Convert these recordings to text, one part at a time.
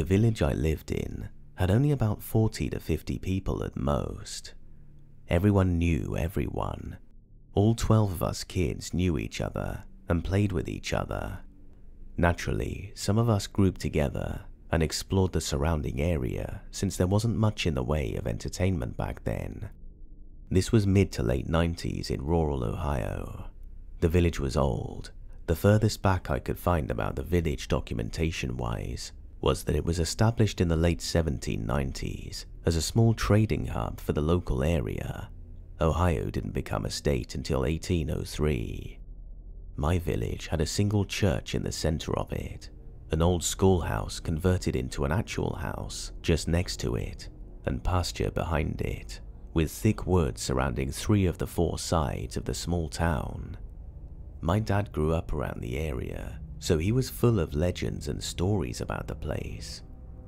The village I lived in had only about 40 to 50 people at most. Everyone knew everyone. All 12 of us kids knew each other and played with each other. Naturally, some of us grouped together and explored the surrounding area since there wasn't much in the way of entertainment back then. This was mid to late 90s in rural Ohio. The village was old. The furthest back I could find about the village documentation wise was that it was established in the late 1790s as a small trading hub for the local area. Ohio didn't become a state until 1803. My village had a single church in the center of it, an old schoolhouse converted into an actual house just next to it, and pasture behind it, with thick woods surrounding three of the four sides of the small town. My dad grew up around the area so he was full of legends and stories about the place.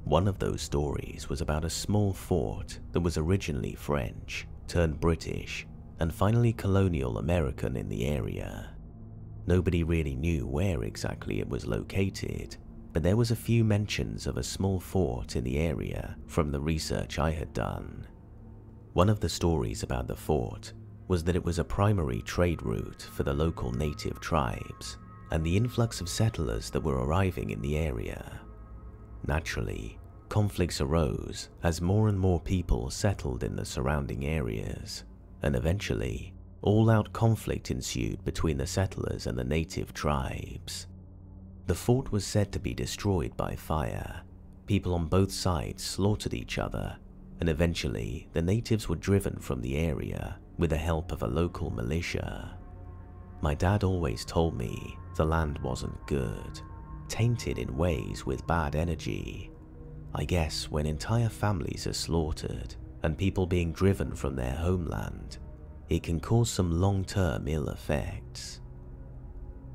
One of those stories was about a small fort that was originally French, turned British, and finally colonial American in the area. Nobody really knew where exactly it was located, but there was a few mentions of a small fort in the area from the research I had done. One of the stories about the fort was that it was a primary trade route for the local native tribes and the influx of settlers that were arriving in the area. Naturally, conflicts arose as more and more people settled in the surrounding areas, and eventually, all-out conflict ensued between the settlers and the native tribes. The fort was said to be destroyed by fire. People on both sides slaughtered each other, and eventually the natives were driven from the area with the help of a local militia. My dad always told me the land wasn't good, tainted in ways with bad energy. I guess when entire families are slaughtered and people being driven from their homeland, it can cause some long-term ill effects.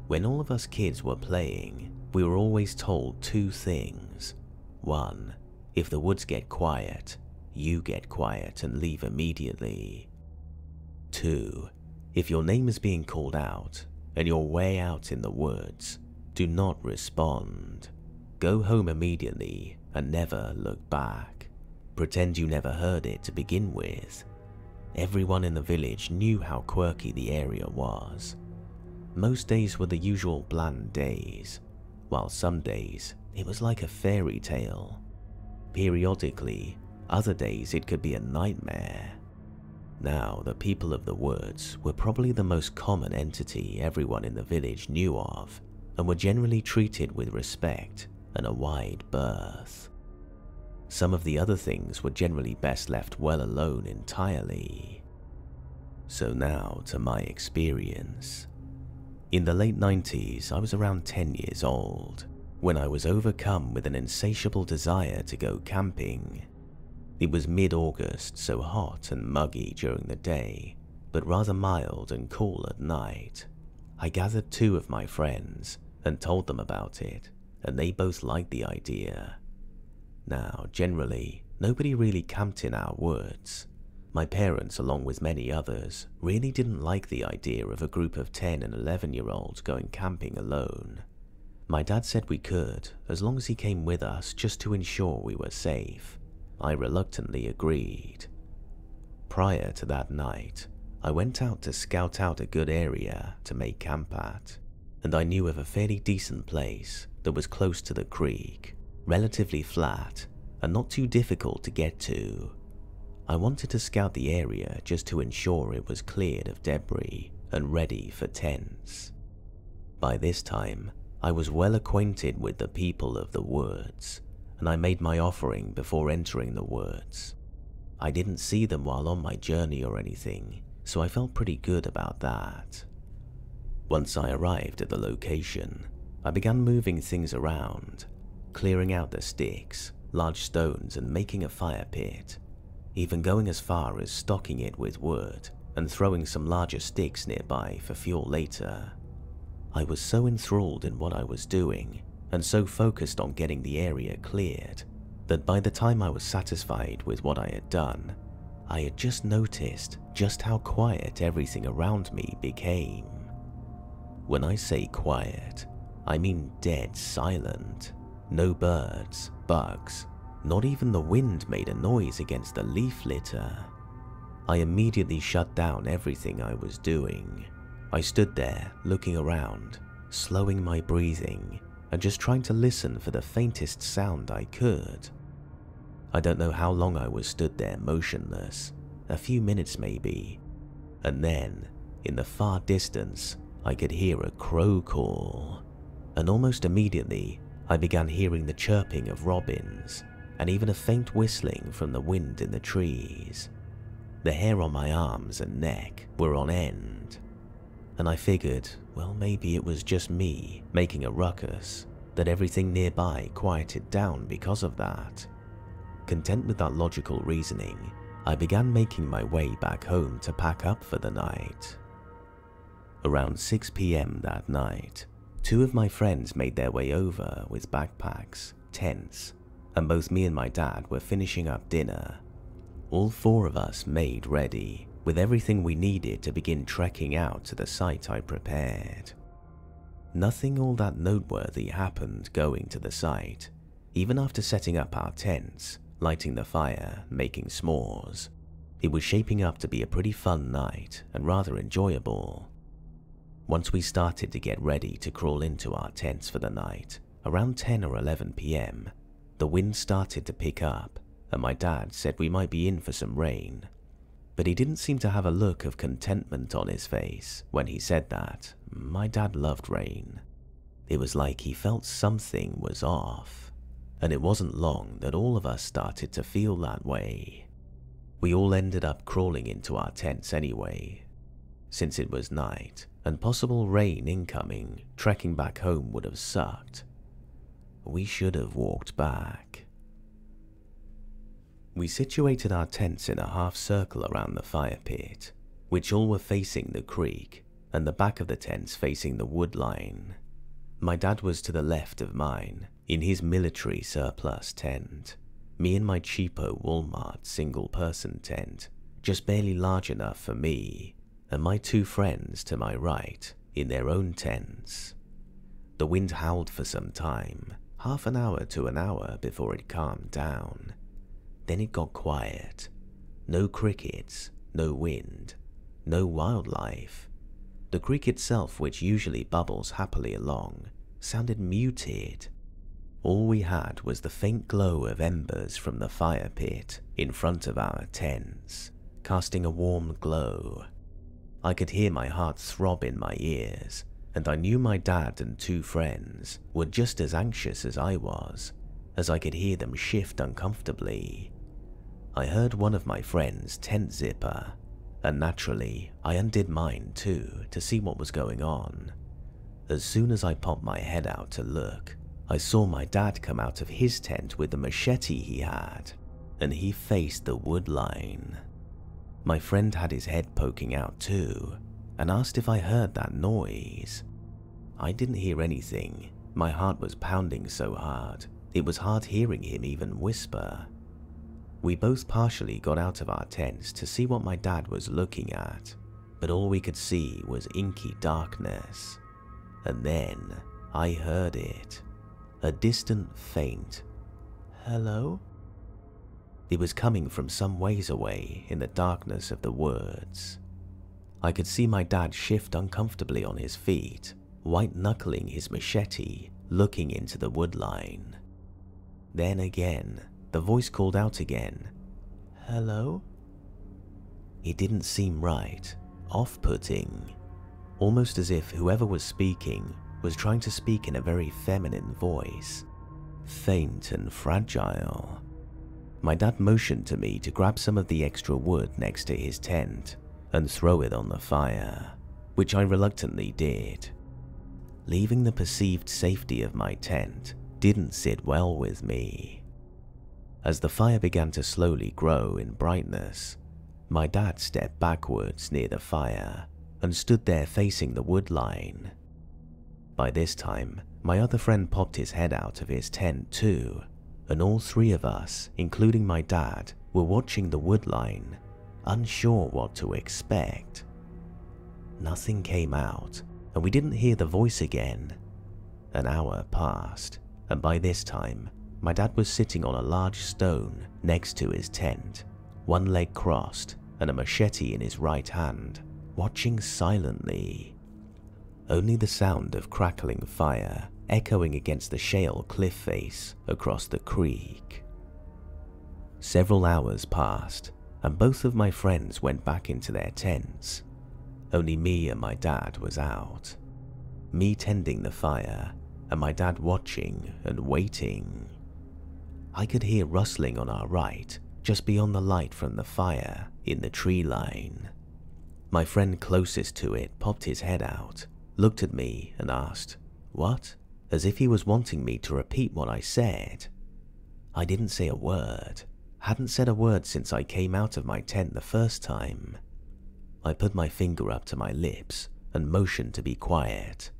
When all of us kids were playing, we were always told two things. One, if the woods get quiet, you get quiet and leave immediately. Two, if your name is being called out and you're way out in the woods, do not respond. Go home immediately and never look back. Pretend you never heard it to begin with. Everyone in the village knew how quirky the area was. Most days were the usual bland days, while some days it was like a fairy tale. Periodically, other days it could be a nightmare. Now, the people of the woods were probably the most common entity everyone in the village knew of, and were generally treated with respect and a wide berth. Some of the other things were generally best left well alone entirely. So now to my experience. In the late 90s, I was around 10 years old, when I was overcome with an insatiable desire to go camping it was mid-August, so hot and muggy during the day, but rather mild and cool at night. I gathered two of my friends and told them about it, and they both liked the idea. Now, generally, nobody really camped in our woods. My parents, along with many others, really didn't like the idea of a group of 10 and 11 year olds going camping alone. My dad said we could, as long as he came with us just to ensure we were safe. I reluctantly agreed. Prior to that night, I went out to scout out a good area to make camp at, and I knew of a fairly decent place that was close to the creek, relatively flat, and not too difficult to get to. I wanted to scout the area just to ensure it was cleared of debris and ready for tents. By this time, I was well acquainted with the people of the woods and I made my offering before entering the woods. I didn't see them while on my journey or anything, so I felt pretty good about that. Once I arrived at the location, I began moving things around, clearing out the sticks, large stones and making a fire pit, even going as far as stocking it with wood and throwing some larger sticks nearby for fuel later. I was so enthralled in what I was doing and so focused on getting the area cleared that by the time I was satisfied with what I had done, I had just noticed just how quiet everything around me became. When I say quiet, I mean dead silent. No birds, bugs. Not even the wind made a noise against the leaf litter. I immediately shut down everything I was doing. I stood there, looking around, slowing my breathing, and just trying to listen for the faintest sound I could. I don't know how long I was stood there motionless, a few minutes maybe, and then, in the far distance, I could hear a crow call, and almost immediately I began hearing the chirping of robins and even a faint whistling from the wind in the trees. The hair on my arms and neck were on end, and I figured, well, maybe it was just me making a ruckus, that everything nearby quieted down because of that. Content with that logical reasoning, I began making my way back home to pack up for the night. Around 6 pm that night, two of my friends made their way over with backpacks, tents, and both me and my dad were finishing up dinner. All four of us made ready, with everything we needed to begin trekking out to the site I prepared. Nothing all that noteworthy happened going to the site, even after setting up our tents, lighting the fire, making s'mores. It was shaping up to be a pretty fun night and rather enjoyable. Once we started to get ready to crawl into our tents for the night, around 10 or 11 pm, the wind started to pick up, and my dad said we might be in for some rain. But he didn't seem to have a look of contentment on his face when he said that. My dad loved rain. It was like he felt something was off, and it wasn't long that all of us started to feel that way. We all ended up crawling into our tents anyway. Since it was night and possible rain incoming, trekking back home would have sucked we should have walked back. We situated our tents in a half circle around the fire pit, which all were facing the creek, and the back of the tents facing the wood line. My dad was to the left of mine, in his military surplus tent. Me in my cheapo Walmart single person tent, just barely large enough for me, and my two friends to my right, in their own tents. The wind howled for some time, half an hour to an hour before it calmed down. Then it got quiet. No crickets, no wind, no wildlife. The creek itself, which usually bubbles happily along, sounded muted. All we had was the faint glow of embers from the fire pit in front of our tents, casting a warm glow. I could hear my heart throb in my ears and I knew my dad and two friends were just as anxious as I was, as I could hear them shift uncomfortably. I heard one of my friends' tent zipper, and naturally, I undid mine too to see what was going on. As soon as I popped my head out to look, I saw my dad come out of his tent with the machete he had, and he faced the wood line. My friend had his head poking out too, and asked if I heard that noise. I didn't hear anything. My heart was pounding so hard, it was hard hearing him even whisper. We both partially got out of our tents to see what my dad was looking at, but all we could see was inky darkness. And then I heard it. A distant, faint, hello? It was coming from some ways away in the darkness of the woods. I could see my dad shift uncomfortably on his feet, white knuckling his machete, looking into the woodline. Then again, the voice called out again, Hello? It didn't seem right, off putting, almost as if whoever was speaking was trying to speak in a very feminine voice, faint and fragile. My dad motioned to me to grab some of the extra wood next to his tent and throw it on the fire, which I reluctantly did. Leaving the perceived safety of my tent didn't sit well with me. As the fire began to slowly grow in brightness, my dad stepped backwards near the fire and stood there facing the wood line. By this time, my other friend popped his head out of his tent too, and all three of us, including my dad, were watching the wood line unsure what to expect. Nothing came out, and we didn't hear the voice again. An hour passed, and by this time, my dad was sitting on a large stone next to his tent, one leg crossed and a machete in his right hand, watching silently. Only the sound of crackling fire echoing against the shale cliff face across the creek. Several hours passed, and both of my friends went back into their tents. Only me and my dad was out. Me tending the fire, and my dad watching and waiting. I could hear rustling on our right, just beyond the light from the fire in the tree line. My friend closest to it popped his head out, looked at me, and asked, What? As if he was wanting me to repeat what I said. I didn't say a word, hadn't said a word since I came out of my tent the first time. I put my finger up to my lips and motioned to be quiet.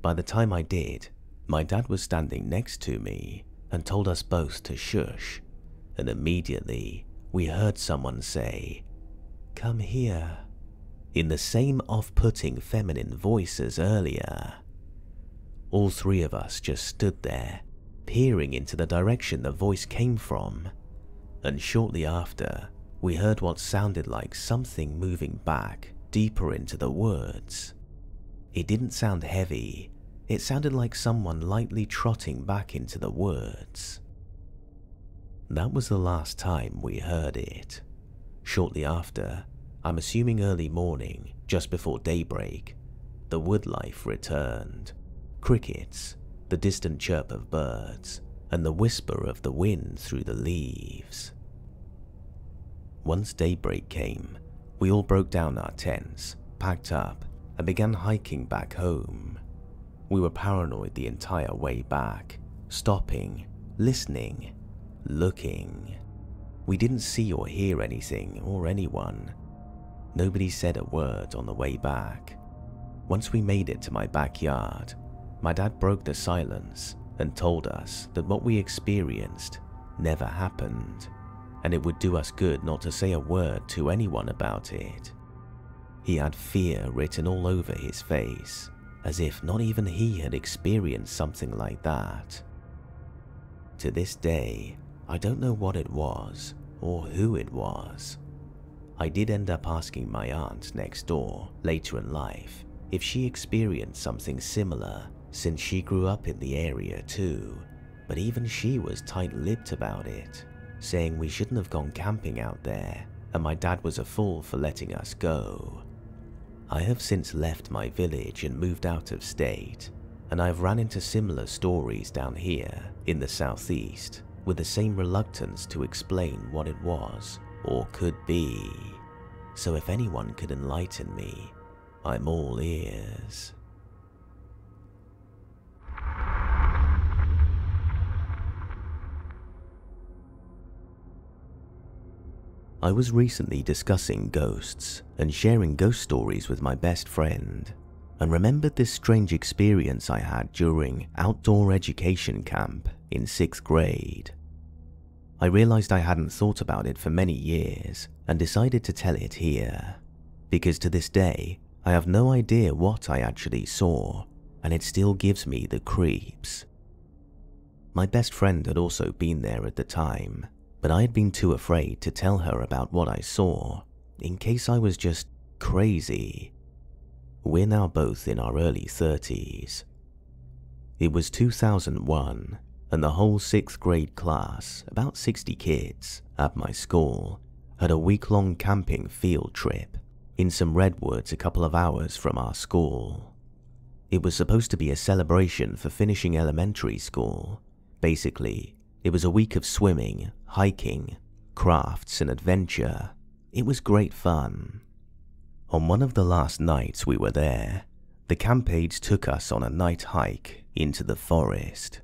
By the time I did, my dad was standing next to me and told us both to shush, and immediately we heard someone say, Come here, in the same off putting feminine voice as earlier. All three of us just stood there, peering into the direction the voice came from, and shortly after, we heard what sounded like something moving back deeper into the woods. It didn't sound heavy, it sounded like someone lightly trotting back into the woods. That was the last time we heard it. Shortly after, I'm assuming early morning, just before daybreak, the wood life returned. Crickets, the distant chirp of birds, and the whisper of the wind through the leaves. Once daybreak came, we all broke down our tents, packed up, and began hiking back home. We were paranoid the entire way back, stopping, listening, looking. We didn't see or hear anything or anyone. Nobody said a word on the way back. Once we made it to my backyard, my dad broke the silence and told us that what we experienced never happened, and it would do us good not to say a word to anyone about it. He had fear written all over his face, as if not even he had experienced something like that. To this day, I don't know what it was or who it was. I did end up asking my aunt next door later in life if she experienced something similar since she grew up in the area too, but even she was tight-lipped about it, saying we shouldn't have gone camping out there and my dad was a fool for letting us go. I have since left my village and moved out of state, and I've run into similar stories down here in the southeast with the same reluctance to explain what it was or could be. So if anyone could enlighten me, I'm all ears. I was recently discussing ghosts and sharing ghost stories with my best friend, and remembered this strange experience I had during outdoor education camp in 6th grade. I realized I hadn't thought about it for many years and decided to tell it here, because to this day I have no idea what I actually saw, and it still gives me the creeps. My best friend had also been there at the time, but I had been too afraid to tell her about what I saw, in case I was just crazy. We're now both in our early 30s. It was 2001, and the whole 6th grade class, about 60 kids, at my school, had a week-long camping field trip in some redwoods a couple of hours from our school. It was supposed to be a celebration for finishing elementary school. Basically, it was a week of swimming, hiking, crafts, and adventure. It was great fun. On one of the last nights we were there, the camp aides took us on a night hike into the forest.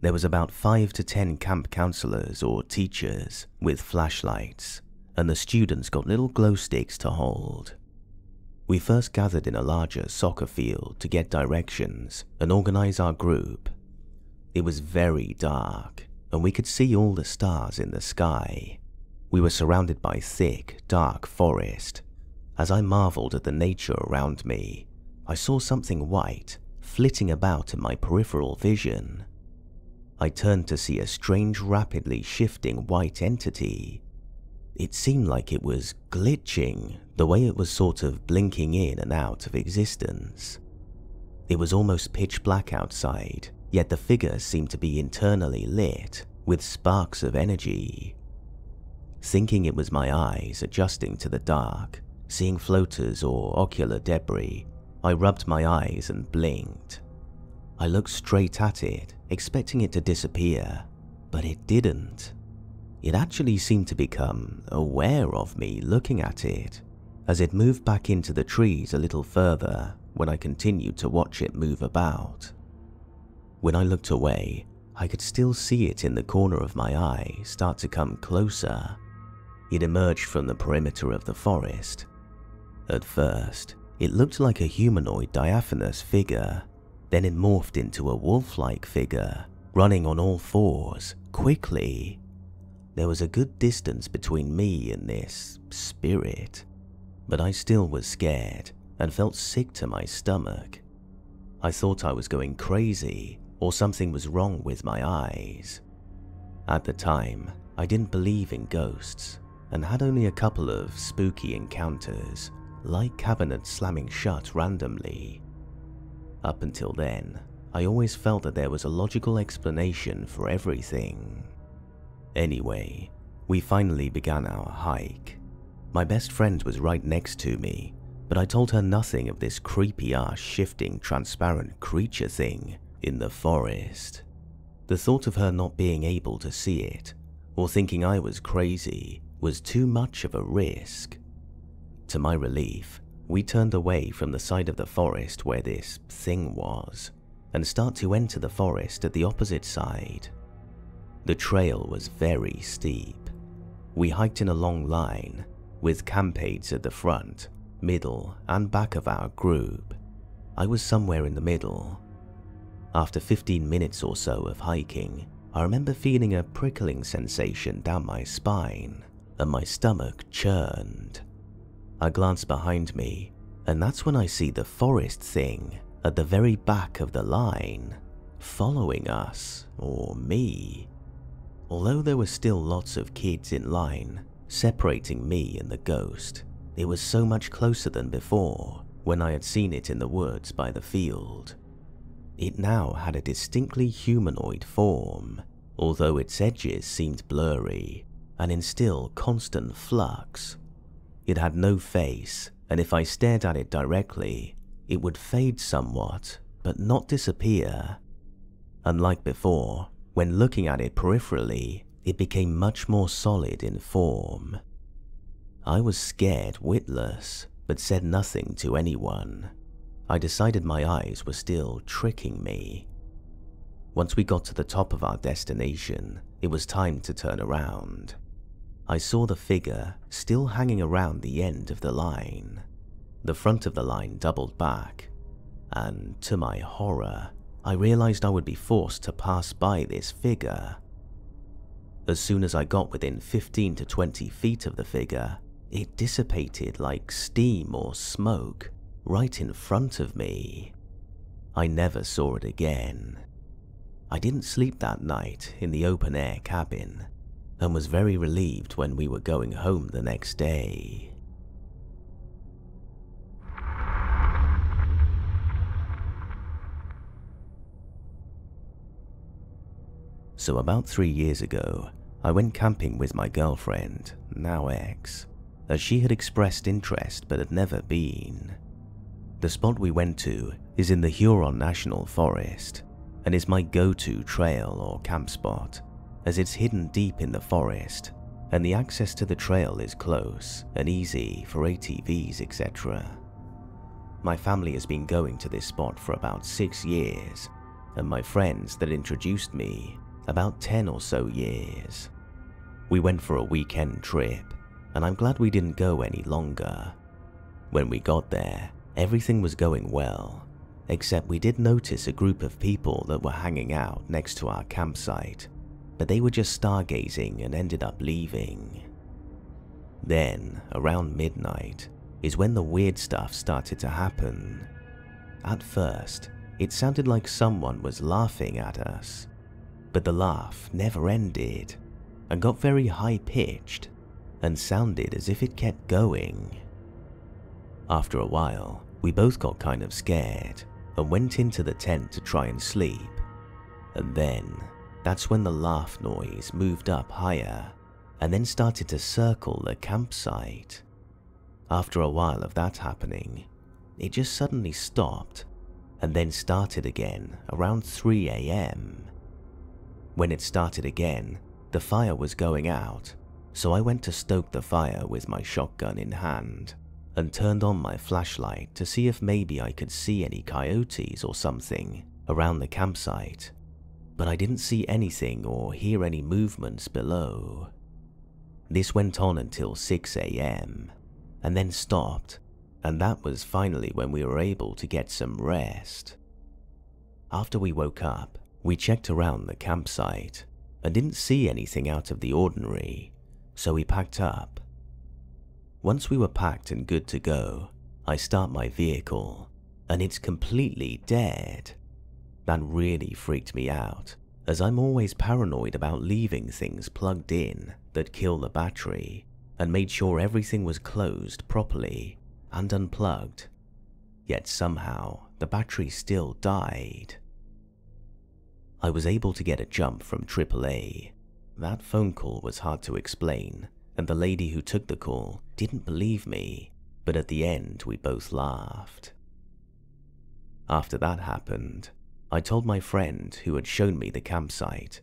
There was about five to ten camp counselors or teachers with flashlights, and the students got little glow sticks to hold. We first gathered in a larger soccer field to get directions and organize our group. It was very dark, and we could see all the stars in the sky. We were surrounded by thick, dark forest. As I marveled at the nature around me, I saw something white flitting about in my peripheral vision. I turned to see a strange, rapidly shifting white entity. It seemed like it was glitching, the way it was sort of blinking in and out of existence. It was almost pitch black outside, yet the figure seemed to be internally lit with sparks of energy. Thinking it was my eyes adjusting to the dark, seeing floaters or ocular debris, I rubbed my eyes and blinked. I looked straight at it, expecting it to disappear, but it didn't. It actually seemed to become aware of me looking at it, as it moved back into the trees a little further when I continued to watch it move about. When I looked away, I could still see it in the corner of my eye start to come closer. It emerged from the perimeter of the forest. At first, it looked like a humanoid diaphanous figure then it morphed into a wolf-like figure, running on all fours, quickly. There was a good distance between me and this spirit, but I still was scared and felt sick to my stomach. I thought I was going crazy or something was wrong with my eyes. At the time, I didn't believe in ghosts and had only a couple of spooky encounters, like cabinets slamming shut randomly up until then, I always felt that there was a logical explanation for everything. Anyway, we finally began our hike. My best friend was right next to me, but I told her nothing of this creepy ass shifting transparent creature thing in the forest. The thought of her not being able to see it, or thinking I was crazy, was too much of a risk. To my relief, we turned away from the side of the forest where this thing was and start to enter the forest at the opposite side. The trail was very steep. We hiked in a long line with camp aides at the front, middle, and back of our group. I was somewhere in the middle. After 15 minutes or so of hiking, I remember feeling a prickling sensation down my spine and my stomach churned. I glance behind me, and that's when I see the forest thing at the very back of the line, following us, or me. Although there were still lots of kids in line, separating me and the ghost, it was so much closer than before when I had seen it in the woods by the field. It now had a distinctly humanoid form, although its edges seemed blurry and in still constant flux it had no face, and if I stared at it directly, it would fade somewhat, but not disappear. Unlike before, when looking at it peripherally, it became much more solid in form. I was scared witless, but said nothing to anyone. I decided my eyes were still tricking me. Once we got to the top of our destination, it was time to turn around. I saw the figure still hanging around the end of the line. The front of the line doubled back, and to my horror, I realized I would be forced to pass by this figure. As soon as I got within 15 to 20 feet of the figure, it dissipated like steam or smoke right in front of me. I never saw it again. I didn't sleep that night in the open air cabin and was very relieved when we were going home the next day. So about three years ago, I went camping with my girlfriend, now ex, as she had expressed interest but had never been. The spot we went to is in the Huron National Forest and is my go-to trail or camp spot as it's hidden deep in the forest and the access to the trail is close and easy for ATVs, etc. My family has been going to this spot for about six years, and my friends that introduced me about 10 or so years. We went for a weekend trip, and I'm glad we didn't go any longer. When we got there, everything was going well, except we did notice a group of people that were hanging out next to our campsite but they were just stargazing and ended up leaving. Then, around midnight, is when the weird stuff started to happen. At first, it sounded like someone was laughing at us. but the laugh never ended and got very high pitched and sounded as if it kept going. After a while, we both got kind of scared and went into the tent to try and sleep. And then, that's when the laugh noise moved up higher and then started to circle the campsite. After a while of that happening, it just suddenly stopped and then started again around 3 am. When it started again, the fire was going out, so I went to stoke the fire with my shotgun in hand and turned on my flashlight to see if maybe I could see any coyotes or something around the campsite, but I didn't see anything or hear any movements below. This went on until 6 am and then stopped and that was finally when we were able to get some rest. After we woke up, we checked around the campsite and didn't see anything out of the ordinary, so we packed up. Once we were packed and good to go, I start my vehicle and it's completely dead. That really freaked me out, as I'm always paranoid about leaving things plugged in that kill the battery and made sure everything was closed properly and unplugged, yet somehow the battery still died. I was able to get a jump from AAA. That phone call was hard to explain, and the lady who took the call didn't believe me, but at the end we both laughed. After that happened, I told my friend who had shown me the campsite,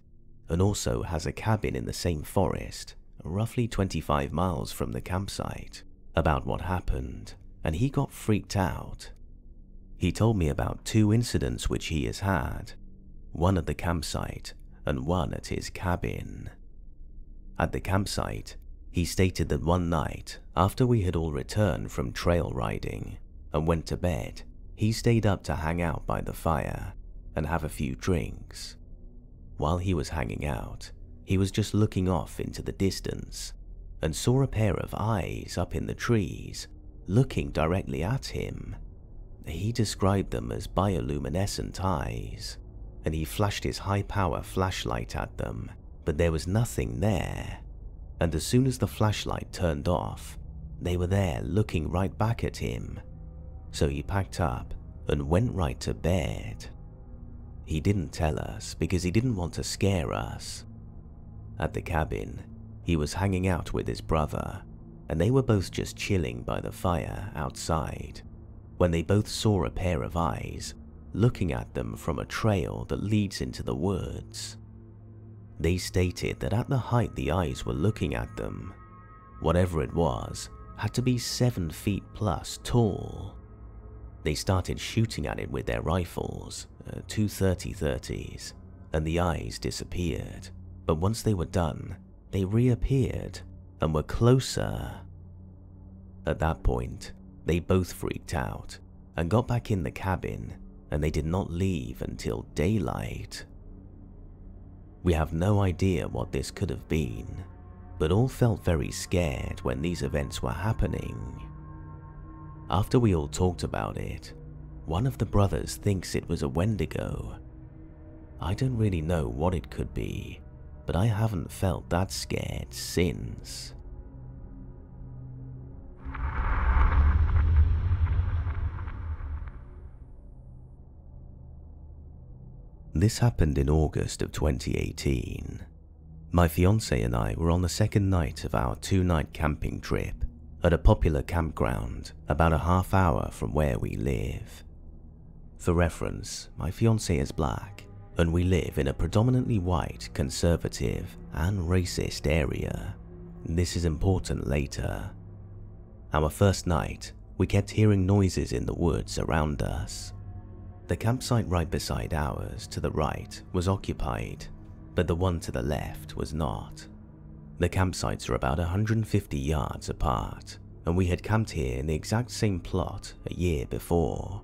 and also has a cabin in the same forest, roughly 25 miles from the campsite, about what happened and he got freaked out. He told me about two incidents which he has had, one at the campsite and one at his cabin. At the campsite, he stated that one night, after we had all returned from trail riding and went to bed, he stayed up to hang out by the fire and have a few drinks. While he was hanging out, he was just looking off into the distance and saw a pair of eyes up in the trees looking directly at him. He described them as bioluminescent eyes, and he flashed his high-power flashlight at them, but there was nothing there. And as soon as the flashlight turned off, they were there looking right back at him. So he packed up and went right to bed. He didn't tell us because he didn't want to scare us. At the cabin, he was hanging out with his brother and they were both just chilling by the fire outside when they both saw a pair of eyes looking at them from a trail that leads into the woods. They stated that at the height the eyes were looking at them, whatever it was had to be seven feet plus tall. They started shooting at it with their rifles, uh, two 30-30s, and the eyes disappeared, but once they were done, they reappeared and were closer. At that point, they both freaked out and got back in the cabin and they did not leave until daylight. We have no idea what this could have been, but all felt very scared when these events were happening. After we all talked about it, one of the brothers thinks it was a Wendigo. I don't really know what it could be, but I haven't felt that scared since. This happened in August of 2018. My fiance and I were on the second night of our two-night camping trip at a popular campground about a half hour from where we live. For reference, my fiance is black and we live in a predominantly white, conservative, and racist area. This is important later. Our first night, we kept hearing noises in the woods around us. The campsite right beside ours to the right was occupied, but the one to the left was not. The campsites are about 150 yards apart, and we had camped here in the exact same plot a year before.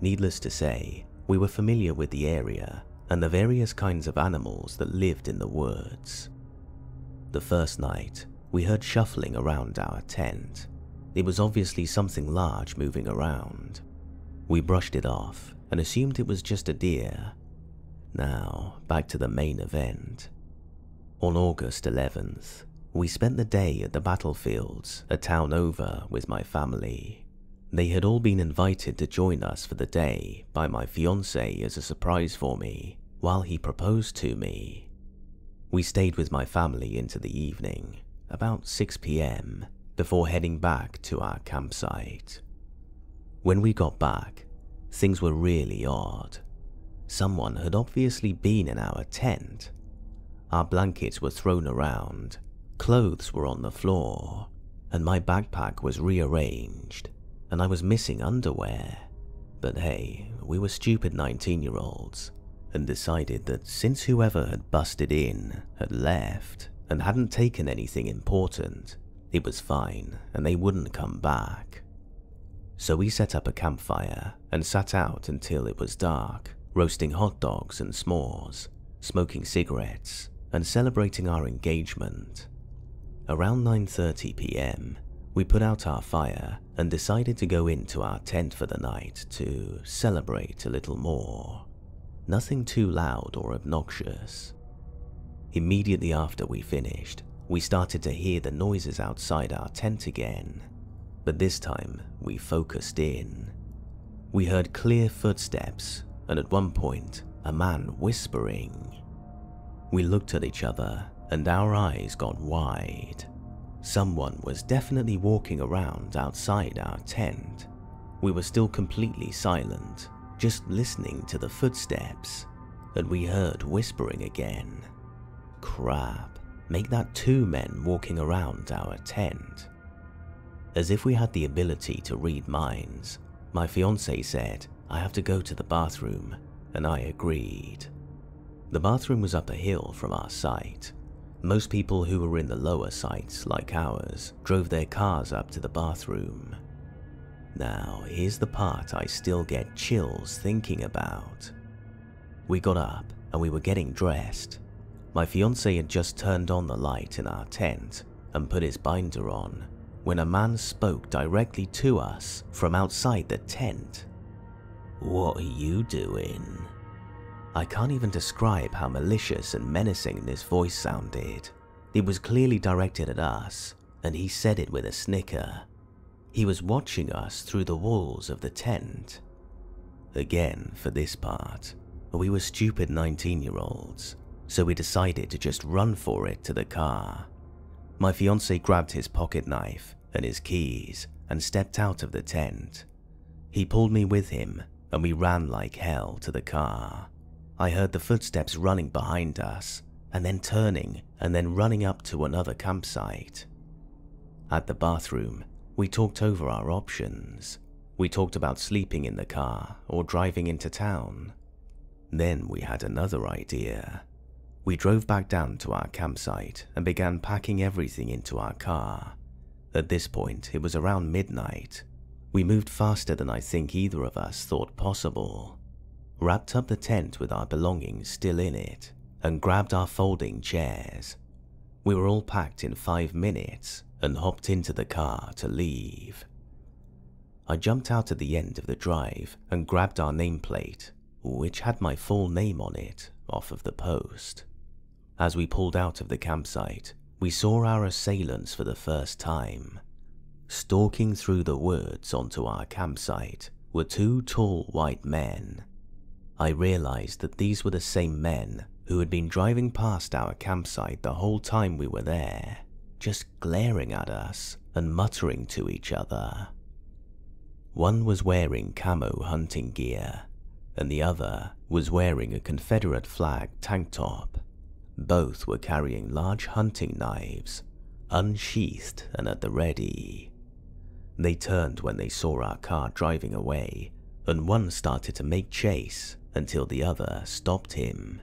Needless to say, we were familiar with the area and the various kinds of animals that lived in the woods. The first night, we heard shuffling around our tent. It was obviously something large moving around. We brushed it off and assumed it was just a deer. Now, back to the main event. On August 11th, we spent the day at the battlefields, a town over, with my family. They had all been invited to join us for the day by my fiance as a surprise for me while he proposed to me. We stayed with my family into the evening, about 6 pm, before heading back to our campsite. When we got back, things were really odd. Someone had obviously been in our tent. Our blankets were thrown around, clothes were on the floor, and my backpack was rearranged, and I was missing underwear. But hey, we were stupid 19 year olds and decided that since whoever had busted in had left and hadn't taken anything important, it was fine and they wouldn't come back. So we set up a campfire and sat out until it was dark, roasting hot dogs and s'mores, smoking cigarettes, and celebrating our engagement. Around 9.30 pm, we put out our fire and decided to go into our tent for the night to celebrate a little more. Nothing too loud or obnoxious. Immediately after we finished, we started to hear the noises outside our tent again, but this time we focused in. We heard clear footsteps, and at one point, a man whispering. We looked at each other, and our eyes got wide. Someone was definitely walking around outside our tent. We were still completely silent, just listening to the footsteps, and we heard whispering again. Crap, make that two men walking around our tent. As if we had the ability to read minds, my fiance said, I have to go to the bathroom, and I agreed. The bathroom was up a hill from our site. Most people who were in the lower sites, like ours, drove their cars up to the bathroom. Now, here's the part I still get chills thinking about. We got up and we were getting dressed. My fiance had just turned on the light in our tent and put his binder on when a man spoke directly to us from outside the tent. What are you doing? I can't even describe how malicious and menacing this voice sounded. It was clearly directed at us, and he said it with a snicker. He was watching us through the walls of the tent. Again, for this part, we were stupid 19 year olds, so we decided to just run for it to the car. My fiance grabbed his pocket knife and his keys and stepped out of the tent. He pulled me with him and we ran like hell to the car. I heard the footsteps running behind us and then turning and then running up to another campsite. At the bathroom, we talked over our options. We talked about sleeping in the car or driving into town. Then we had another idea. We drove back down to our campsite and began packing everything into our car. At this point, it was around midnight. We moved faster than I think either of us thought possible. Wrapped up the tent with our belongings still in it and grabbed our folding chairs. We were all packed in five minutes and hopped into the car to leave. I jumped out at the end of the drive and grabbed our nameplate, which had my full name on it, off of the post. As we pulled out of the campsite, we saw our assailants for the first time. Stalking through the woods onto our campsite were two tall white men. I realized that these were the same men who had been driving past our campsite the whole time we were there just glaring at us and muttering to each other. One was wearing camo hunting gear, and the other was wearing a Confederate flag tank top. Both were carrying large hunting knives, unsheathed and at the ready. They turned when they saw our car driving away, and one started to make chase until the other stopped him.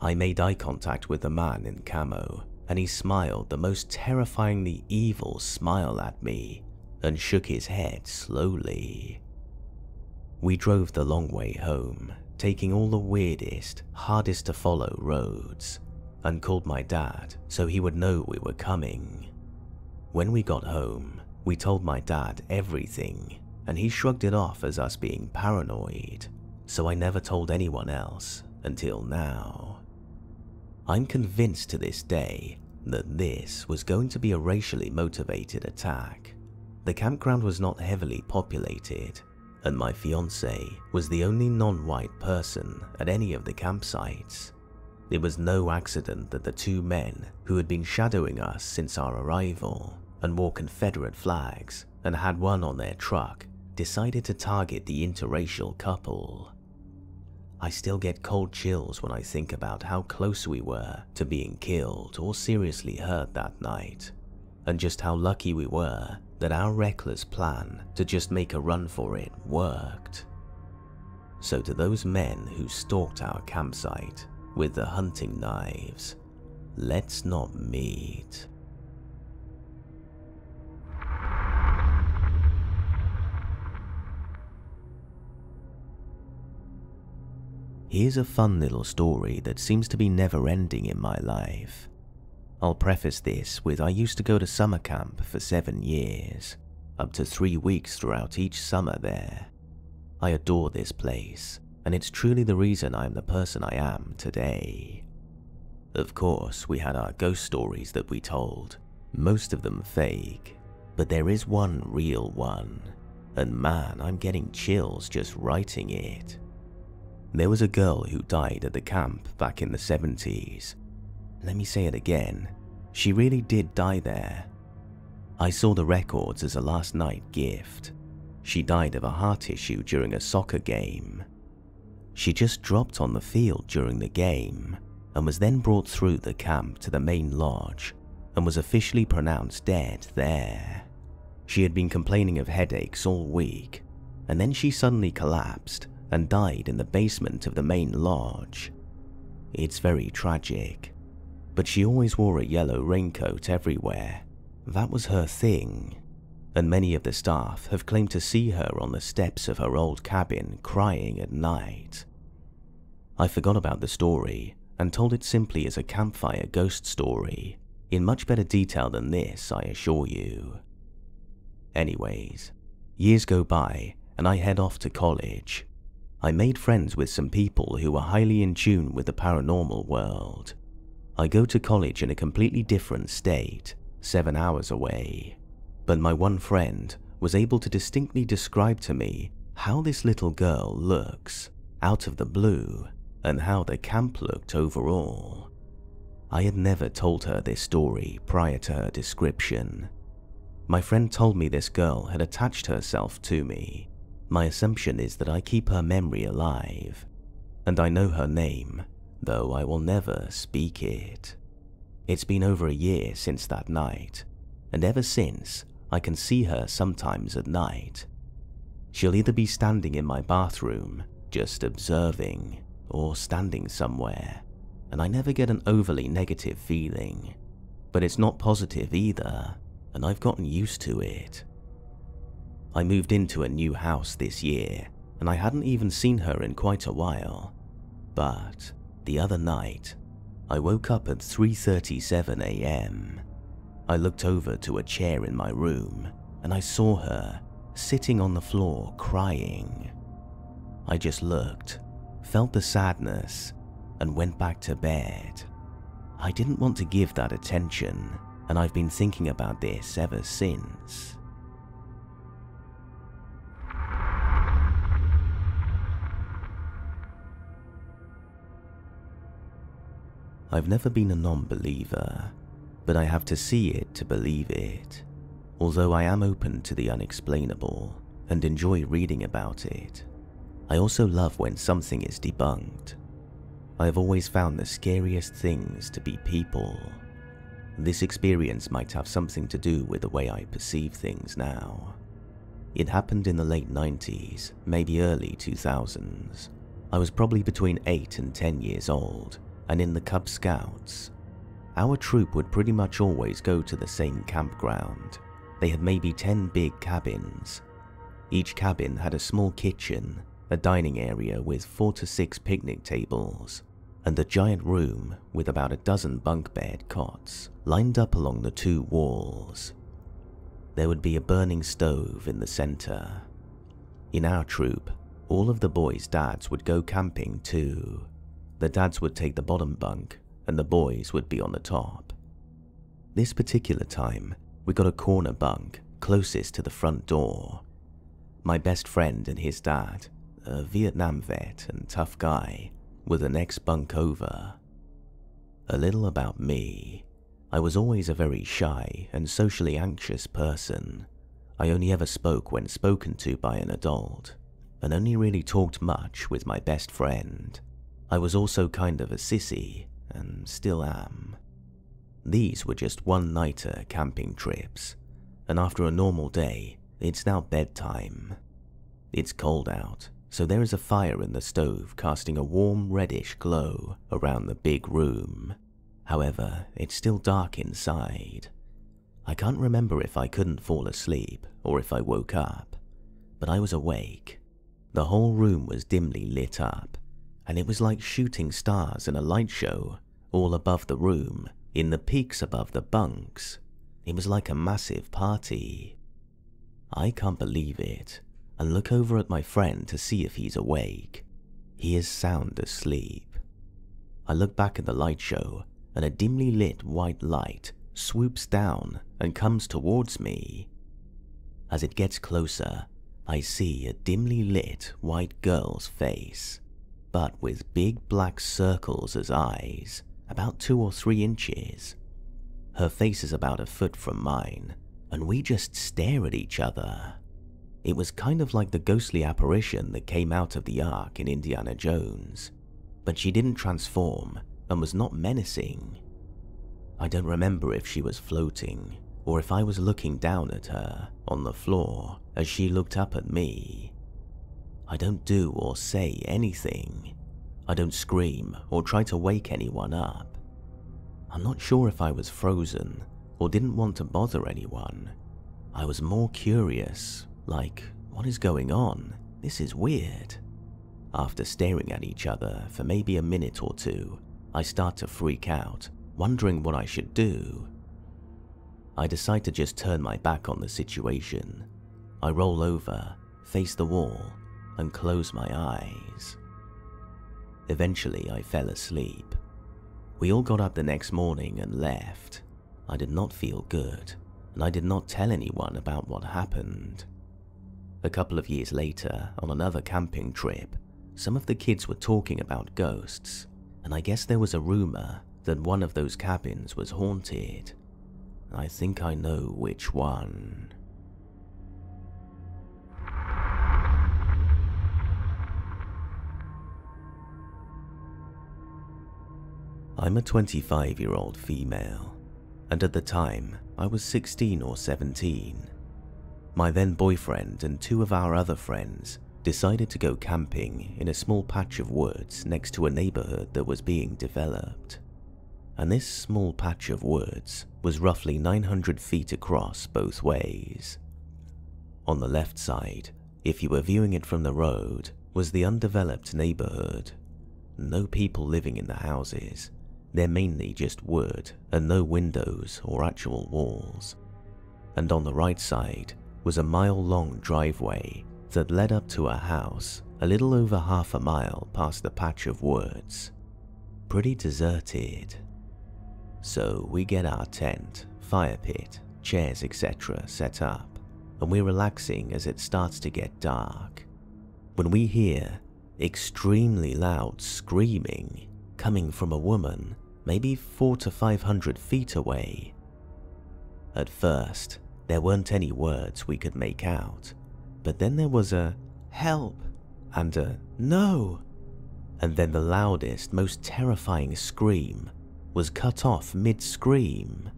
I made eye contact with the man in camo and he smiled the most terrifyingly evil smile at me and shook his head slowly. We drove the long way home, taking all the weirdest, hardest to follow roads, and called my dad so he would know we were coming. When we got home, we told my dad everything, and he shrugged it off as us being paranoid, so I never told anyone else until now. I'm convinced to this day that this was going to be a racially motivated attack. The campground was not heavily populated, and my fiance was the only non-white person at any of the campsites. It was no accident that the two men who had been shadowing us since our arrival and wore Confederate flags and had one on their truck decided to target the interracial couple. I still get cold chills when I think about how close we were to being killed or seriously hurt that night, and just how lucky we were that our reckless plan to just make a run for it worked. So to those men who stalked our campsite with the hunting knives, let's not meet. Here's a fun little story that seems to be never ending in my life. I'll preface this with I used to go to summer camp for seven years, up to three weeks throughout each summer there. I adore this place, and it's truly the reason I'm the person I am today. Of course, we had our ghost stories that we told, most of them fake, but there is one real one, and man, I'm getting chills just writing it. There was a girl who died at the camp back in the 70s. Let me say it again, she really did die there. I saw the records as a last night gift. She died of a heart issue during a soccer game. She just dropped on the field during the game and was then brought through the camp to the main lodge and was officially pronounced dead there. She had been complaining of headaches all week and then she suddenly collapsed and died in the basement of the main lodge. It's very tragic, but she always wore a yellow raincoat everywhere. That was her thing, and many of the staff have claimed to see her on the steps of her old cabin crying at night. I forgot about the story and told it simply as a campfire ghost story, in much better detail than this, I assure you. Anyways, years go by and I head off to college. I made friends with some people who were highly in tune with the paranormal world. I go to college in a completely different state, seven hours away, but my one friend was able to distinctly describe to me how this little girl looks out of the blue and how the camp looked overall. I had never told her this story prior to her description. My friend told me this girl had attached herself to me my assumption is that I keep her memory alive, and I know her name, though I will never speak it. It's been over a year since that night, and ever since, I can see her sometimes at night. She'll either be standing in my bathroom, just observing, or standing somewhere, and I never get an overly negative feeling. But it's not positive either, and I've gotten used to it. I moved into a new house this year, and I hadn't even seen her in quite a while. But the other night, I woke up at 3.37 am. I looked over to a chair in my room, and I saw her sitting on the floor crying. I just looked, felt the sadness, and went back to bed. I didn't want to give that attention, and I've been thinking about this ever since. I've never been a non-believer, but I have to see it to believe it, although I am open to the unexplainable and enjoy reading about it. I also love when something is debunked. I have always found the scariest things to be people. This experience might have something to do with the way I perceive things now. It happened in the late 90s, maybe early 2000s. I was probably between 8 and 10 years old and in the Cub Scouts. Our troop would pretty much always go to the same campground. They had maybe 10 big cabins. Each cabin had a small kitchen, a dining area with 4 to 6 picnic tables, and a giant room with about a dozen bunk bed cots lined up along the two walls. There would be a burning stove in the center. In our troop, all of the boys' dads would go camping too, the dads would take the bottom bunk and the boys would be on the top. This particular time, we got a corner bunk closest to the front door. My best friend and his dad, a Vietnam vet and tough guy, were the next bunk over. A little about me. I was always a very shy and socially anxious person. I only ever spoke when spoken to by an adult, and only really talked much with my best friend. I was also kind of a sissy, and still am. These were just one nighter camping trips, and after a normal day, it's now bedtime. It's cold out, so there is a fire in the stove casting a warm reddish glow around the big room. However, it's still dark inside. I can't remember if I couldn't fall asleep or if I woke up, but I was awake. The whole room was dimly lit up, and it was like shooting stars in a light show all above the room, in the peaks above the bunks. It was like a massive party. I can't believe it, and look over at my friend to see if he's awake. He is sound asleep. I look back at the light show, and a dimly lit white light swoops down and comes towards me. As it gets closer, I see a dimly lit white girl's face, but with big black circles as eyes, about two or three inches. Her face is about a foot from mine, and we just stare at each other. It was kind of like the ghostly apparition that came out of the Ark in Indiana Jones, but she didn't transform and was not menacing. I don't remember if she was floating or if I was looking down at her on the floor as she looked up at me. I don't do or say anything. I don't scream or try to wake anyone up. I'm not sure if I was frozen or didn't want to bother anyone. I was more curious, like, what is going on? This is weird. After staring at each other for maybe a minute or two, I start to freak out, wondering what I should do. I decide to just turn my back on the situation. I roll over, face the wall, and close my eyes. Eventually, I fell asleep. We all got up the next morning and left. I did not feel good, and I did not tell anyone about what happened. A couple of years later, on another camping trip, some of the kids were talking about ghosts, and I guess there was a rumor that one of those cabins was haunted. I think I know which one. I'm a 25 year old female, and at the time I was 16 or 17. My then boyfriend and two of our other friends decided to go camping in a small patch of woods next to a neighborhood that was being developed. And this small patch of woods was roughly 900 feet across both ways. On the left side, if you were viewing it from the road, was the undeveloped neighborhood. No people living in the houses, they're mainly just wood and no windows or actual walls. And on the right side was a mile long driveway that led up to a house a little over half a mile past the patch of woods. Pretty deserted. So we get our tent, fire pit, chairs, etc. set up, and we're relaxing as it starts to get dark. When we hear extremely loud screaming coming from a woman maybe four to five hundred feet away. At first, there weren't any words we could make out, but then there was a help and a no. And then the loudest, most terrifying scream was cut off mid scream.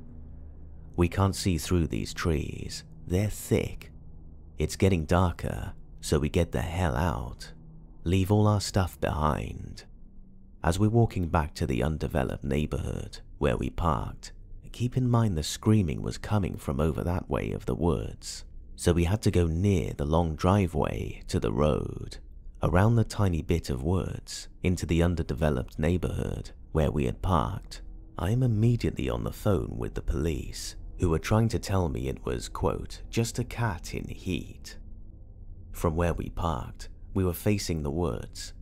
We can't see through these trees, they're thick. It's getting darker, so we get the hell out, leave all our stuff behind, as we're walking back to the undeveloped neighborhood where we parked, keep in mind the screaming was coming from over that way of the woods, so we had to go near the long driveway to the road, around the tiny bit of woods, into the underdeveloped neighborhood where we had parked. I am immediately on the phone with the police, who were trying to tell me it was, quote, just a cat in heat. From where we parked, we were facing the woods.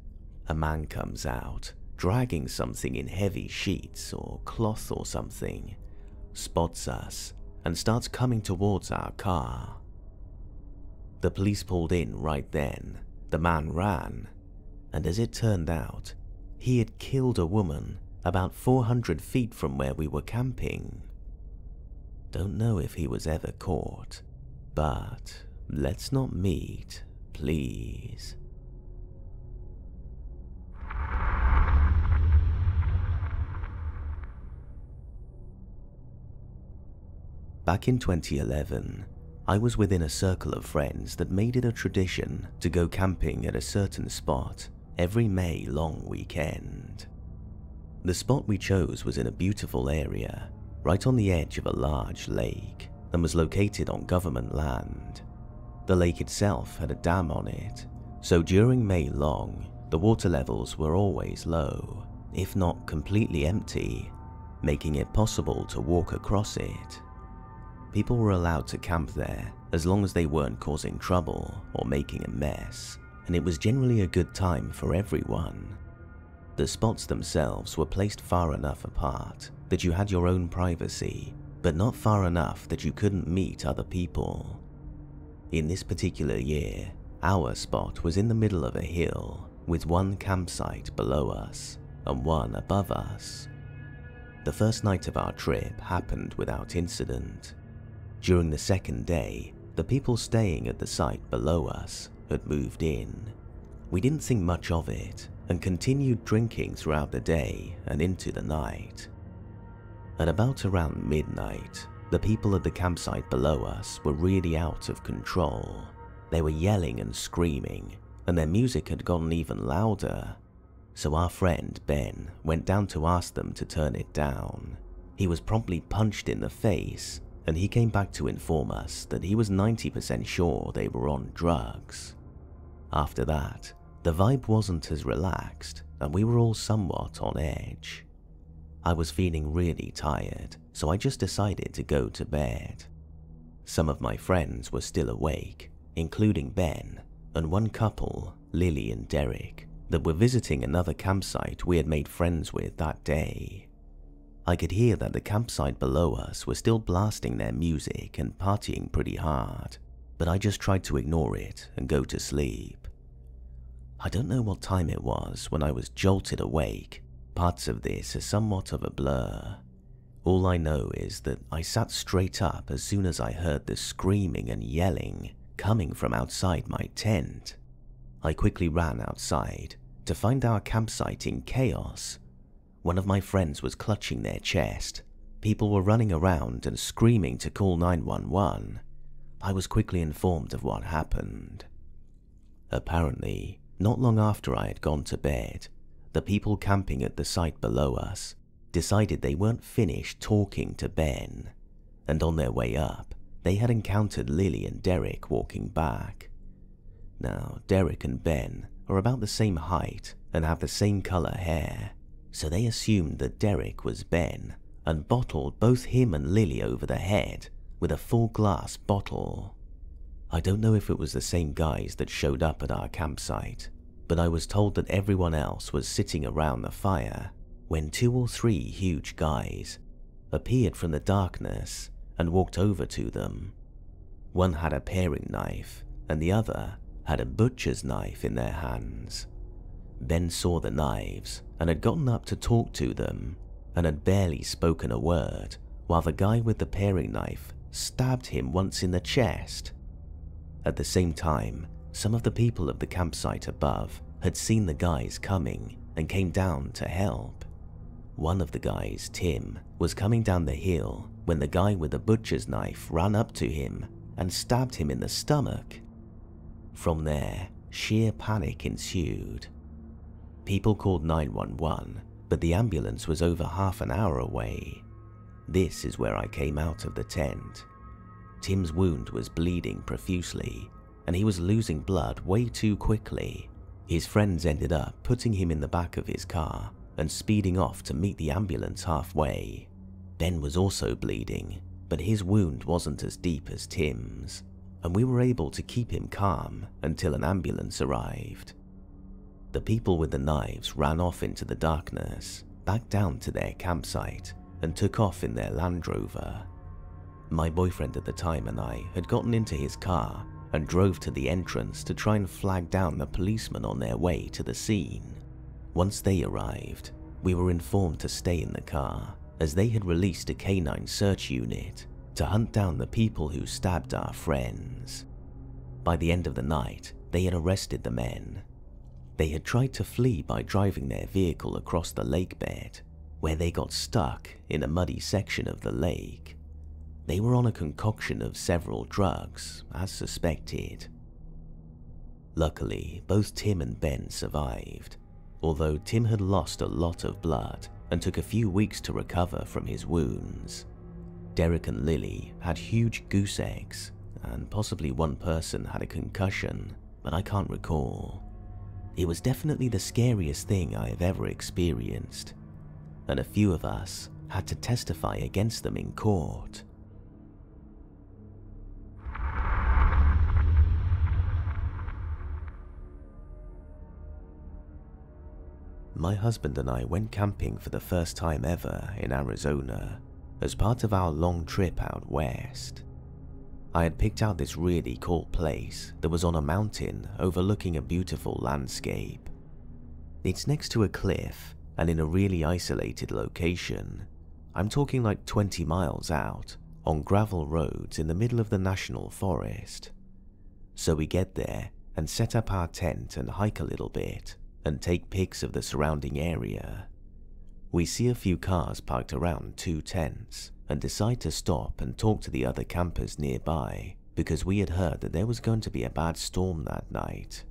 A man comes out, dragging something in heavy sheets or cloth or something, spots us and starts coming towards our car. The police pulled in right then, the man ran, and as it turned out, he had killed a woman about 400 feet from where we were camping. Don't know if he was ever caught, but let's not meet, please. Back in 2011, I was within a circle of friends that made it a tradition to go camping at a certain spot every May long weekend. The spot we chose was in a beautiful area, right on the edge of a large lake, and was located on government land. The lake itself had a dam on it, so during May long, the water levels were always low, if not completely empty, making it possible to walk across it. People were allowed to camp there as long as they weren't causing trouble or making a mess, and it was generally a good time for everyone. The spots themselves were placed far enough apart that you had your own privacy, but not far enough that you couldn't meet other people. In this particular year, our spot was in the middle of a hill with one campsite below us and one above us. The first night of our trip happened without incident. During the second day, the people staying at the site below us had moved in. We didn't think much of it and continued drinking throughout the day and into the night. At about around midnight, the people at the campsite below us were really out of control. They were yelling and screaming, and their music had gotten even louder. So our friend Ben went down to ask them to turn it down. He was promptly punched in the face, and he came back to inform us that he was 90% sure they were on drugs. After that, the vibe wasn't as relaxed, and we were all somewhat on edge. I was feeling really tired, so I just decided to go to bed. Some of my friends were still awake, including Ben, and one couple, Lily and Derek, that were visiting another campsite we had made friends with that day. I could hear that the campsite below us was still blasting their music and partying pretty hard, but I just tried to ignore it and go to sleep. I don't know what time it was when I was jolted awake. Parts of this are somewhat of a blur. All I know is that I sat straight up as soon as I heard the screaming and yelling coming from outside my tent. I quickly ran outside to find our campsite in chaos. One of my friends was clutching their chest. People were running around and screaming to call 911. I was quickly informed of what happened. Apparently, not long after I had gone to bed, the people camping at the site below us decided they weren't finished talking to Ben, and on their way up, they had encountered Lily and Derek walking back. Now, Derek and Ben are about the same height and have the same colour hair, so they assumed that Derek was Ben and bottled both him and Lily over the head with a full glass bottle. I don't know if it was the same guys that showed up at our campsite, but I was told that everyone else was sitting around the fire when two or three huge guys appeared from the darkness and walked over to them. One had a paring knife and the other had a butcher's knife in their hands. Ben saw the knives and had gotten up to talk to them and had barely spoken a word while the guy with the paring knife stabbed him once in the chest. At the same time, some of the people of the campsite above had seen the guys coming and came down to help. One of the guys, Tim, was coming down the hill when the guy with the butcher's knife ran up to him and stabbed him in the stomach. From there, sheer panic ensued. People called 911, but the ambulance was over half an hour away. This is where I came out of the tent. Tim's wound was bleeding profusely, and he was losing blood way too quickly. His friends ended up putting him in the back of his car and speeding off to meet the ambulance halfway. Ben was also bleeding, but his wound wasn't as deep as Tim's, and we were able to keep him calm until an ambulance arrived. The people with the knives ran off into the darkness, back down to their campsite, and took off in their Land Rover. My boyfriend at the time and I had gotten into his car and drove to the entrance to try and flag down the policemen on their way to the scene. Once they arrived, we were informed to stay in the car as they had released a canine search unit to hunt down the people who stabbed our friends. By the end of the night, they had arrested the men. They had tried to flee by driving their vehicle across the lake bed, where they got stuck in a muddy section of the lake. They were on a concoction of several drugs, as suspected. Luckily, both Tim and Ben survived, although Tim had lost a lot of blood and took a few weeks to recover from his wounds. Derek and Lily had huge goose eggs, and possibly one person had a concussion, but I can't recall. It was definitely the scariest thing I have ever experienced, and a few of us had to testify against them in court. My husband and I went camping for the first time ever in Arizona as part of our long trip out west. I had picked out this really cool place that was on a mountain overlooking a beautiful landscape. It's next to a cliff and in a really isolated location. I'm talking like 20 miles out on gravel roads in the middle of the national forest. So we get there and set up our tent and hike a little bit and take pics of the surrounding area. We see a few cars parked around two tents and decide to stop and talk to the other campers nearby because we had heard that there was going to be a bad storm that night.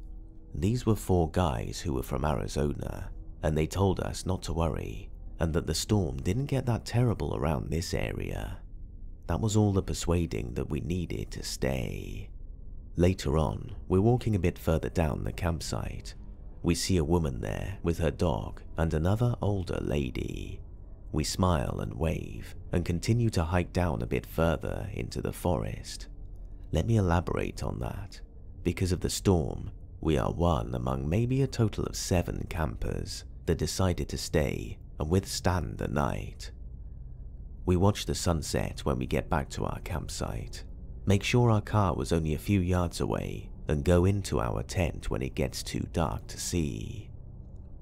These were four guys who were from Arizona and they told us not to worry and that the storm didn't get that terrible around this area. That was all the persuading that we needed to stay. Later on, we're walking a bit further down the campsite we see a woman there with her dog and another older lady. We smile and wave and continue to hike down a bit further into the forest. Let me elaborate on that. Because of the storm, we are one among maybe a total of seven campers that decided to stay and withstand the night. We watch the sunset when we get back to our campsite. Make sure our car was only a few yards away and go into our tent when it gets too dark to see.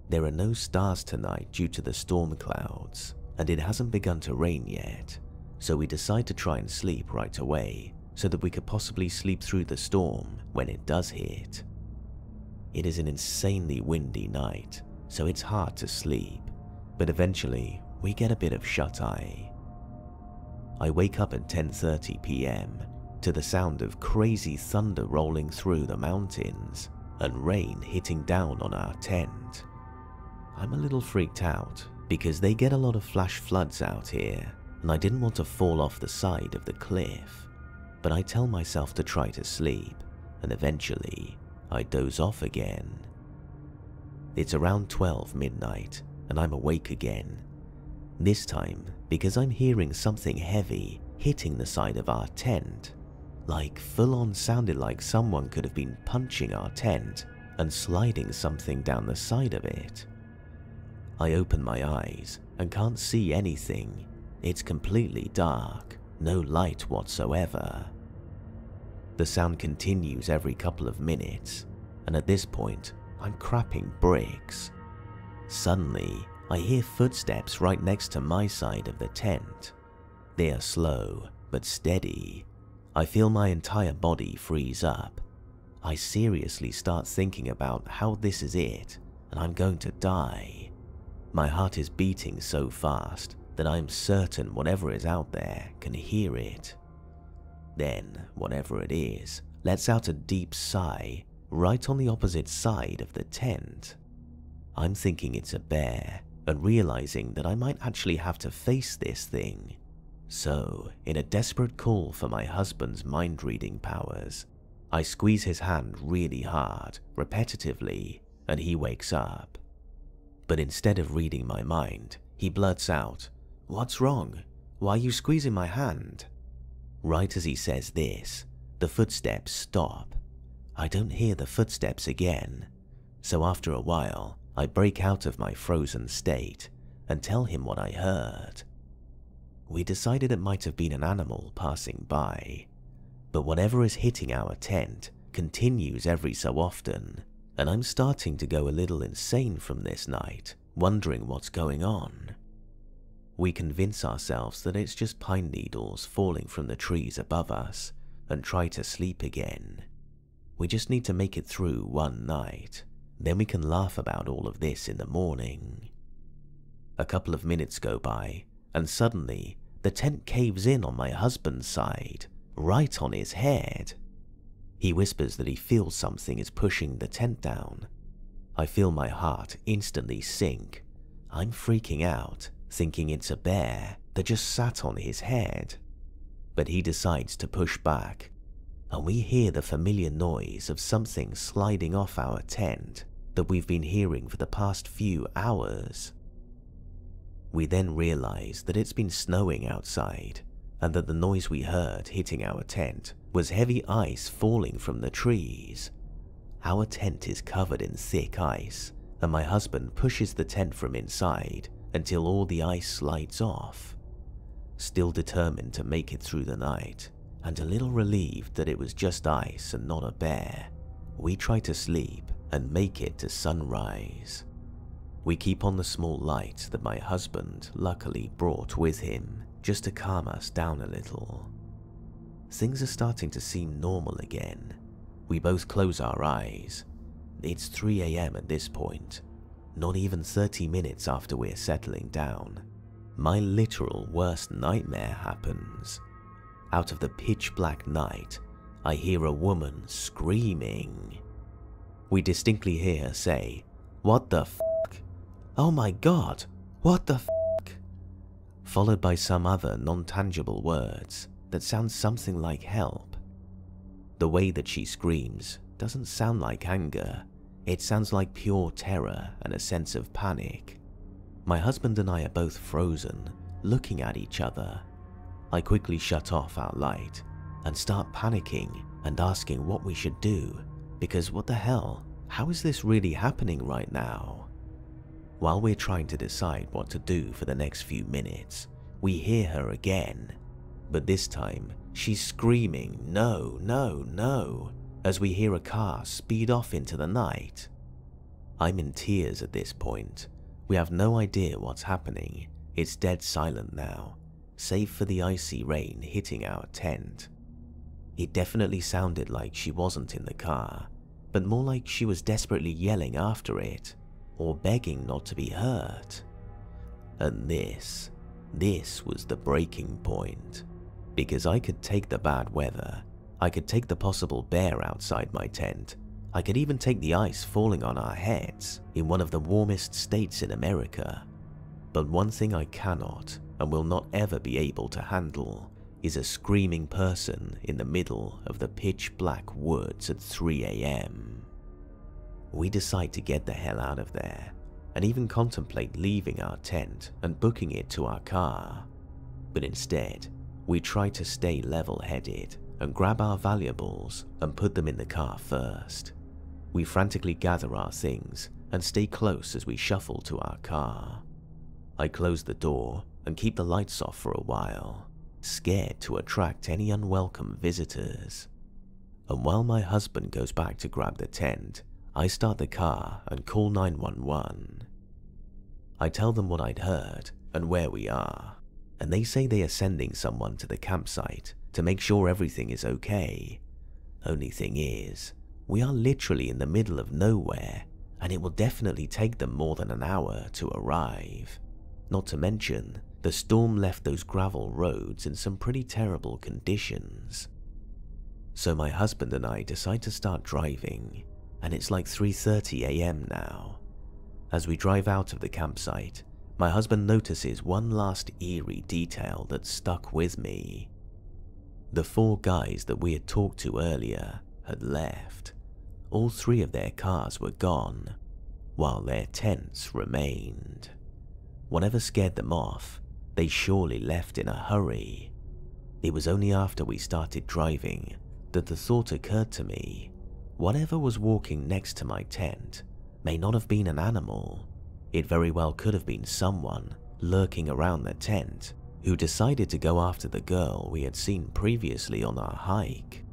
There are no stars tonight due to the storm clouds, and it hasn't begun to rain yet, so we decide to try and sleep right away so that we could possibly sleep through the storm when it does hit. It is an insanely windy night, so it's hard to sleep, but eventually we get a bit of shut-eye. I wake up at 10.30 pm to the sound of crazy thunder rolling through the mountains and rain hitting down on our tent. I'm a little freaked out because they get a lot of flash floods out here and I didn't want to fall off the side of the cliff, but I tell myself to try to sleep and eventually I doze off again. It's around 12 midnight and I'm awake again. This time because I'm hearing something heavy hitting the side of our tent like full on sounded like someone could have been punching our tent and sliding something down the side of it. I open my eyes and can't see anything. It's completely dark, no light whatsoever. The sound continues every couple of minutes, and at this point, I'm crapping bricks. Suddenly, I hear footsteps right next to my side of the tent. They are slow, but steady, I feel my entire body freeze up. I seriously start thinking about how this is it and I'm going to die. My heart is beating so fast that I'm certain whatever is out there can hear it. Then, whatever it is, lets out a deep sigh right on the opposite side of the tent. I'm thinking it's a bear and realizing that I might actually have to face this thing so, in a desperate call for my husband's mind reading powers, I squeeze his hand really hard, repetitively, and he wakes up. But instead of reading my mind, he blurts out, What's wrong? Why are you squeezing my hand? Right as he says this, the footsteps stop. I don't hear the footsteps again, so after a while, I break out of my frozen state and tell him what I heard. We decided it might have been an animal passing by, but whatever is hitting our tent continues every so often, and I'm starting to go a little insane from this night, wondering what's going on. We convince ourselves that it's just pine needles falling from the trees above us and try to sleep again. We just need to make it through one night, then we can laugh about all of this in the morning. A couple of minutes go by, and suddenly the tent caves in on my husband's side, right on his head. He whispers that he feels something is pushing the tent down. I feel my heart instantly sink. I'm freaking out, thinking it's a bear that just sat on his head. But he decides to push back, and we hear the familiar noise of something sliding off our tent that we've been hearing for the past few hours. We then realize that it's been snowing outside and that the noise we heard hitting our tent was heavy ice falling from the trees. Our tent is covered in thick ice and my husband pushes the tent from inside until all the ice slides off. Still determined to make it through the night, and a little relieved that it was just ice and not a bear, we try to sleep and make it to sunrise. We keep on the small light that my husband luckily brought with him just to calm us down a little. Things are starting to seem normal again. We both close our eyes. It's 3 am at this point, not even 30 minutes after we're settling down. My literal worst nightmare happens. Out of the pitch black night, I hear a woman screaming. We distinctly hear her say, What the fuck? Oh my god, what the fuck? Followed by some other non-tangible words that sounds something like help. The way that she screams doesn't sound like anger, it sounds like pure terror and a sense of panic. My husband and I are both frozen, looking at each other. I quickly shut off our light and start panicking and asking what we should do because what the hell, how is this really happening right now? While we're trying to decide what to do for the next few minutes, we hear her again, but this time she's screaming no, no, no, as we hear a car speed off into the night. I'm in tears at this point. We have no idea what's happening. It's dead silent now, save for the icy rain hitting our tent. It definitely sounded like she wasn't in the car, but more like she was desperately yelling after it or begging not to be hurt. And this, this was the breaking point. Because I could take the bad weather, I could take the possible bear outside my tent, I could even take the ice falling on our heads in one of the warmest states in America. But one thing I cannot and will not ever be able to handle is a screaming person in the middle of the pitch black woods at 3am. We decide to get the hell out of there and even contemplate leaving our tent and booking it to our car. But instead, we try to stay level-headed and grab our valuables and put them in the car first. We frantically gather our things and stay close as we shuffle to our car. I close the door and keep the lights off for a while, scared to attract any unwelcome visitors. And while my husband goes back to grab the tent, I start the car and call 911. I tell them what I'd heard and where we are, and they say they are sending someone to the campsite to make sure everything is okay. Only thing is, we are literally in the middle of nowhere, and it will definitely take them more than an hour to arrive. Not to mention, the storm left those gravel roads in some pretty terrible conditions. So my husband and I decide to start driving, and it's like 3.30am now. As we drive out of the campsite, my husband notices one last eerie detail that stuck with me. The four guys that we had talked to earlier had left. All three of their cars were gone, while their tents remained. Whatever scared them off, they surely left in a hurry. It was only after we started driving that the thought occurred to me Whatever was walking next to my tent may not have been an animal. It very well could have been someone lurking around the tent who decided to go after the girl we had seen previously on our hike.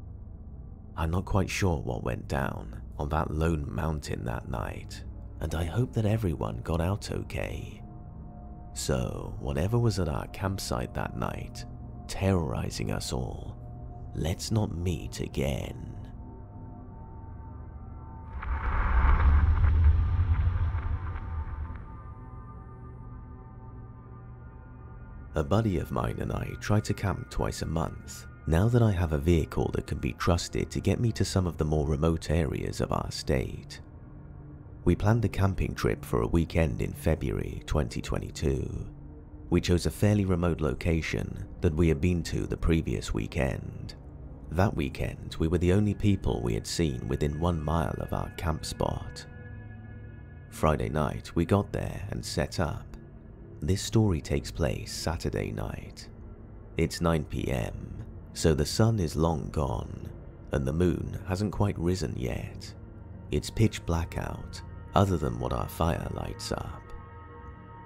I'm not quite sure what went down on that lone mountain that night, and I hope that everyone got out okay. So, whatever was at our campsite that night, terrorizing us all, let's not meet again. A buddy of mine and I try to camp twice a month, now that I have a vehicle that can be trusted to get me to some of the more remote areas of our state. We planned a camping trip for a weekend in February 2022. We chose a fairly remote location that we had been to the previous weekend. That weekend, we were the only people we had seen within one mile of our camp spot. Friday night, we got there and set up. This story takes place Saturday night. It's 9pm, so the sun is long gone, and the moon hasn't quite risen yet. It's pitch black out, other than what our fire lights up.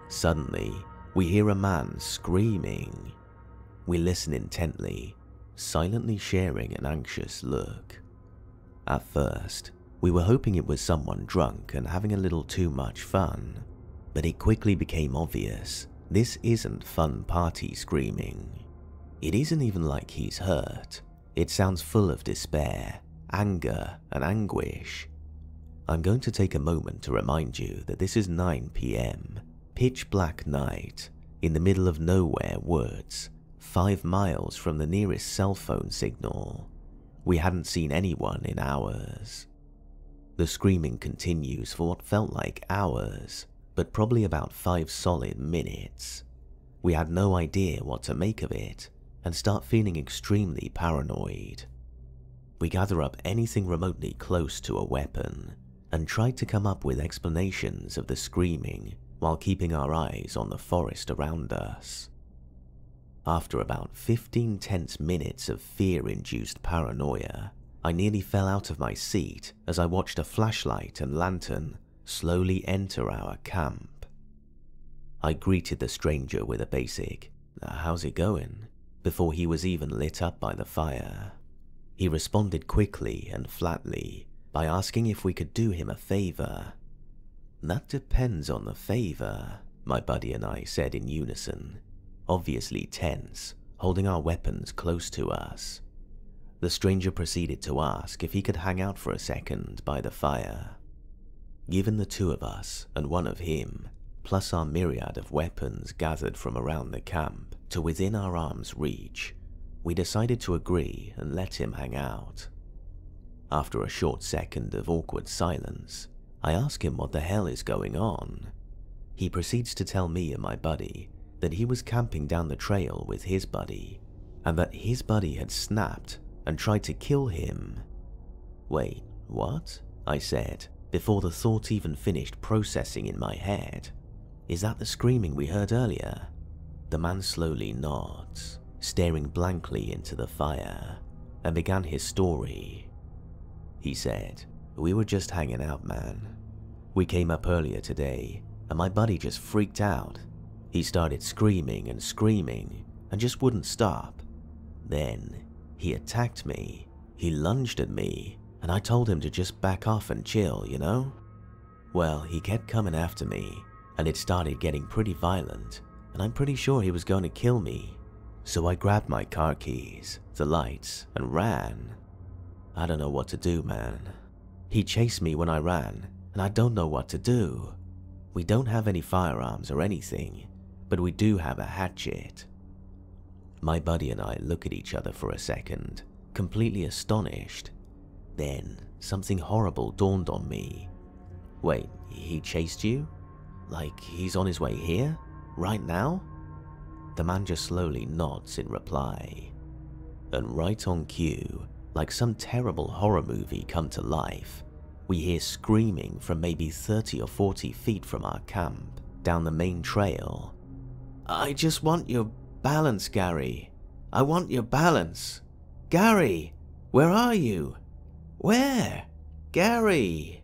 Suddenly, we hear a man screaming. We listen intently, silently sharing an anxious look. At first, we were hoping it was someone drunk and having a little too much fun, but it quickly became obvious this isn't fun party screaming. It isn't even like he's hurt. It sounds full of despair, anger, and anguish. I'm going to take a moment to remind you that this is 9 pm, pitch black night, in the middle of nowhere woods, five miles from the nearest cell phone signal. We hadn't seen anyone in hours. The screaming continues for what felt like hours, but probably about five solid minutes. We had no idea what to make of it and start feeling extremely paranoid. We gather up anything remotely close to a weapon and tried to come up with explanations of the screaming while keeping our eyes on the forest around us. After about 15 tense minutes of fear-induced paranoia, I nearly fell out of my seat as I watched a flashlight and lantern slowly enter our camp. I greeted the stranger with a basic, how's it going, before he was even lit up by the fire. He responded quickly and flatly by asking if we could do him a favor. That depends on the favor, my buddy and I said in unison, obviously tense, holding our weapons close to us. The stranger proceeded to ask if he could hang out for a second by the fire. Given the two of us and one of him, plus our myriad of weapons gathered from around the camp to within our arm's reach, we decided to agree and let him hang out. After a short second of awkward silence, I ask him what the hell is going on. He proceeds to tell me and my buddy that he was camping down the trail with his buddy, and that his buddy had snapped and tried to kill him. Wait, what? I said, before the thought even finished processing in my head. Is that the screaming we heard earlier? The man slowly nods, staring blankly into the fire, and began his story. He said, We were just hanging out, man. We came up earlier today, and my buddy just freaked out. He started screaming and screaming, and just wouldn't stop. Then, he attacked me. He lunged at me and I told him to just back off and chill, you know? Well, he kept coming after me, and it started getting pretty violent, and I'm pretty sure he was going to kill me. So I grabbed my car keys, the lights, and ran. I don't know what to do, man. He chased me when I ran, and I don't know what to do. We don't have any firearms or anything, but we do have a hatchet. My buddy and I look at each other for a second, completely astonished. Then, something horrible dawned on me. Wait, he chased you? Like he's on his way here? Right now? The man just slowly nods in reply. And right on cue, like some terrible horror movie come to life, we hear screaming from maybe 30 or 40 feet from our camp, down the main trail. I just want your balance, Gary. I want your balance. Gary, where are you? Where? Gary!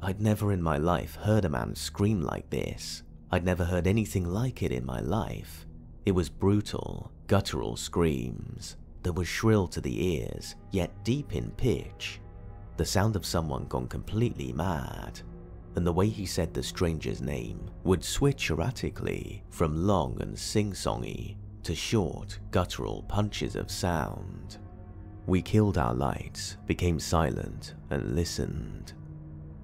I'd never in my life heard a man scream like this. I'd never heard anything like it in my life. It was brutal, guttural screams that were shrill to the ears, yet deep in pitch. The sound of someone gone completely mad. And the way he said the stranger's name would switch erratically from long and sing-songy to short, guttural punches of sound. We killed our lights, became silent, and listened.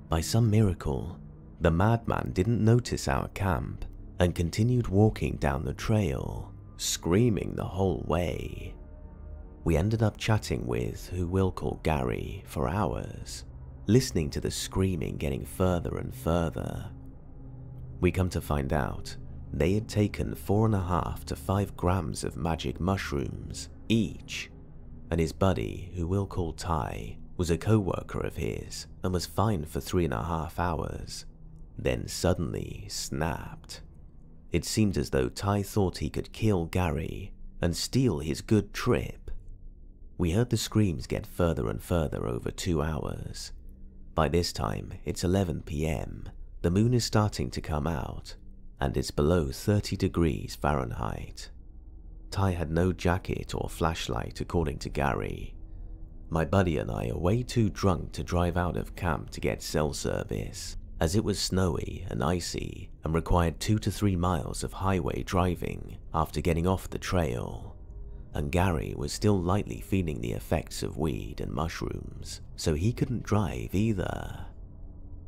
By some miracle, the madman didn't notice our camp and continued walking down the trail, screaming the whole way. We ended up chatting with who we'll call Gary for hours, listening to the screaming getting further and further. We come to find out they had taken four and a half to five grams of magic mushrooms each, and his buddy, who we'll call Ty, was a co-worker of his and was fined for three and a half hours, then suddenly snapped. It seemed as though Ty thought he could kill Gary and steal his good trip. We heard the screams get further and further over two hours. By this time, it's 11 pm, the moon is starting to come out, and it's below 30 degrees Fahrenheit. Ty had no jacket or flashlight according to Gary. My buddy and I are way too drunk to drive out of camp to get cell service, as it was snowy and icy and required two to three miles of highway driving after getting off the trail. And Gary was still lightly feeling the effects of weed and mushrooms, so he couldn't drive either.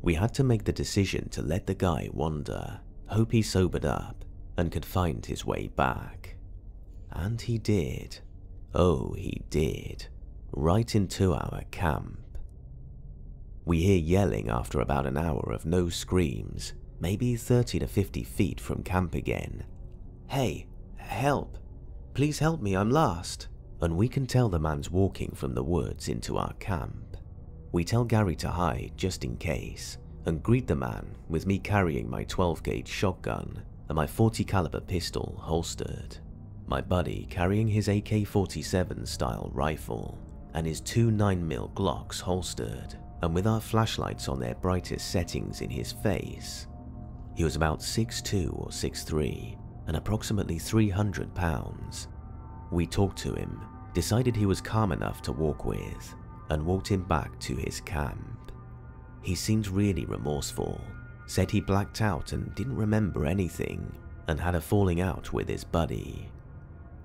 We had to make the decision to let the guy wander hope he sobered up and could find his way back. And he did. Oh, he did. Right into our camp. We hear yelling after about an hour of no screams, maybe 30 to 50 feet from camp again. Hey, help! Please help me, I'm lost! And we can tell the man's walking from the woods into our camp. We tell Gary to hide just in case, and greet the man with me carrying my 12 gauge shotgun and my 40 caliber pistol holstered, my buddy carrying his AK-47 style rifle and his two 9mm Glocks holstered and with our flashlights on their brightest settings in his face. He was about 6'2 or 6'3 and approximately 300 pounds. We talked to him, decided he was calm enough to walk with, and walked him back to his camp. He seemed really remorseful, said he blacked out and didn't remember anything, and had a falling out with his buddy.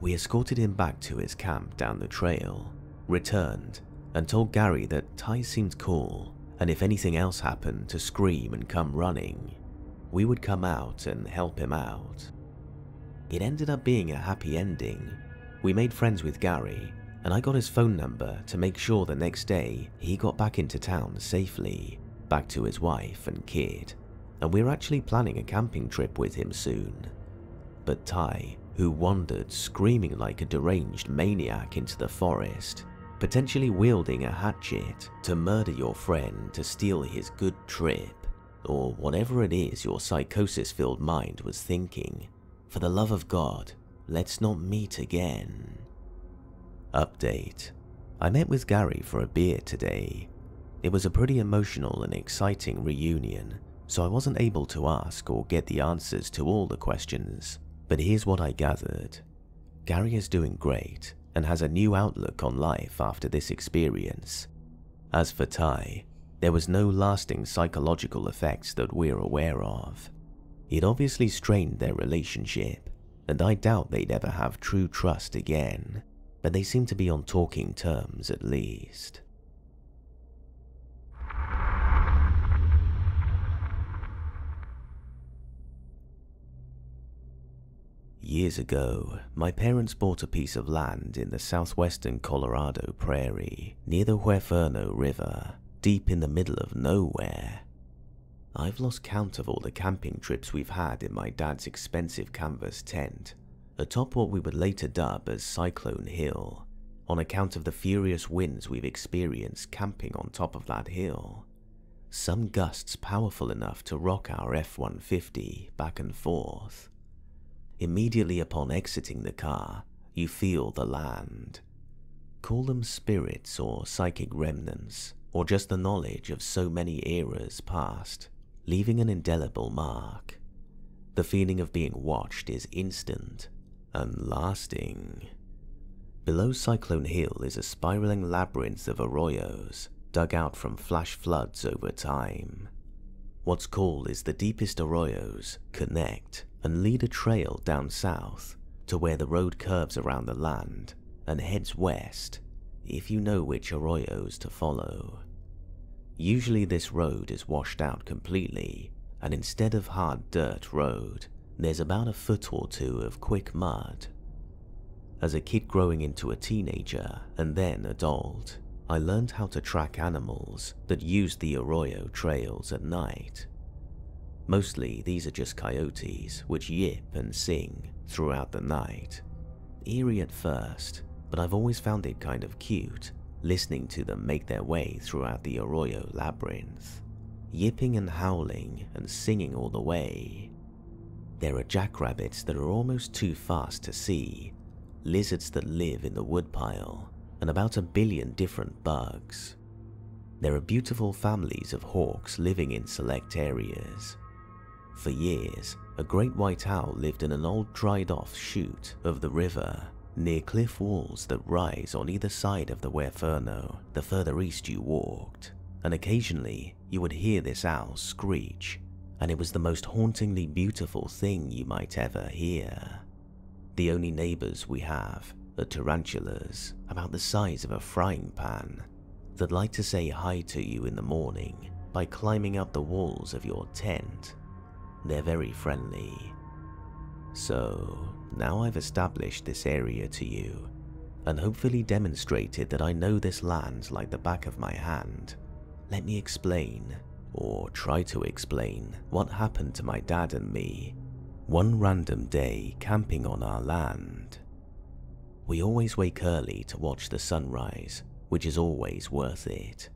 We escorted him back to his camp down the trail, returned, and told Gary that Ty seemed cool, and if anything else happened to scream and come running, we would come out and help him out. It ended up being a happy ending. We made friends with Gary, and I got his phone number to make sure the next day he got back into town safely back to his wife and kid, and we're actually planning a camping trip with him soon. But Ty, who wandered screaming like a deranged maniac into the forest, potentially wielding a hatchet to murder your friend to steal his good trip, or whatever it is your psychosis-filled mind was thinking, for the love of God, let's not meet again. Update. I met with Gary for a beer today it was a pretty emotional and exciting reunion, so I wasn't able to ask or get the answers to all the questions, but here's what I gathered. Gary is doing great and has a new outlook on life after this experience. As for Ty, there was no lasting psychological effects that we're aware of. It obviously strained their relationship, and I doubt they'd ever have true trust again, but they seem to be on talking terms at least. Years ago, my parents bought a piece of land in the southwestern Colorado prairie near the Huerfano River, deep in the middle of nowhere. I've lost count of all the camping trips we've had in my dad's expensive canvas tent, atop what we would later dub as Cyclone Hill, on account of the furious winds we've experienced camping on top of that hill. Some gusts powerful enough to rock our F-150 back and forth Immediately upon exiting the car, you feel the land. Call them spirits or psychic remnants, or just the knowledge of so many eras past, leaving an indelible mark. The feeling of being watched is instant and lasting. Below Cyclone Hill is a spiraling labyrinth of arroyos dug out from flash floods over time. What's called is the deepest arroyos connect and lead a trail down south to where the road curves around the land and heads west if you know which arroyos to follow. Usually this road is washed out completely and instead of hard dirt road, there's about a foot or two of quick mud. As a kid growing into a teenager and then adult, I learned how to track animals that used the arroyo trails at night. Mostly these are just coyotes which yip and sing throughout the night. Eerie at first, but I've always found it kind of cute listening to them make their way throughout the arroyo labyrinth, yipping and howling and singing all the way. There are jackrabbits that are almost too fast to see, lizards that live in the woodpile, and about a billion different bugs. There are beautiful families of hawks living in select areas. For years, a great white owl lived in an old dried off chute of the river near cliff walls that rise on either side of the Huerfano the further east you walked, and occasionally you would hear this owl screech, and it was the most hauntingly beautiful thing you might ever hear. The only neighbors we have are tarantulas about the size of a frying pan that like to say hi to you in the morning by climbing up the walls of your tent. They're very friendly. So, now I've established this area to you, and hopefully demonstrated that I know this land like the back of my hand, let me explain, or try to explain, what happened to my dad and me one random day camping on our land. We always wake early to watch the sunrise, which is always worth it.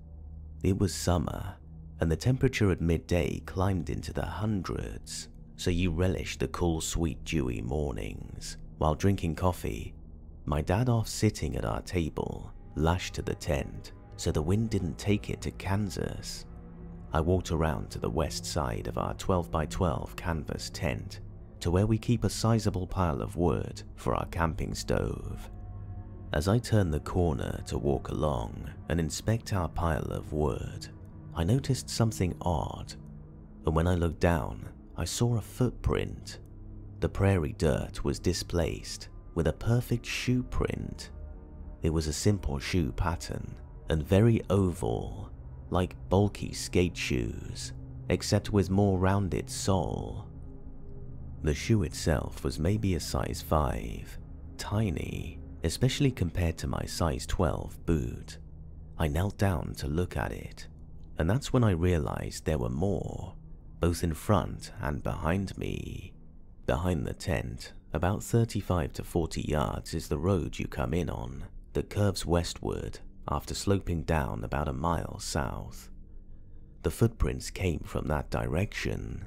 It was summer, and the temperature at midday climbed into the hundreds, so you relish the cool, sweet, dewy mornings. While drinking coffee, my dad off sitting at our table, lashed to the tent so the wind didn't take it to Kansas. I walked around to the west side of our 12 by 12 canvas tent to where we keep a sizable pile of wood for our camping stove. As I turn the corner to walk along and inspect our pile of wood, I noticed something odd, and when I looked down, I saw a footprint. The prairie dirt was displaced with a perfect shoe print. It was a simple shoe pattern and very oval, like bulky skate shoes, except with more rounded sole. The shoe itself was maybe a size 5, tiny, especially compared to my size 12 boot. I knelt down to look at it, and that's when I realized there were more both in front and behind me. Behind the tent, about 35 to 40 yards is the road you come in on that curves westward after sloping down about a mile south. The footprints came from that direction.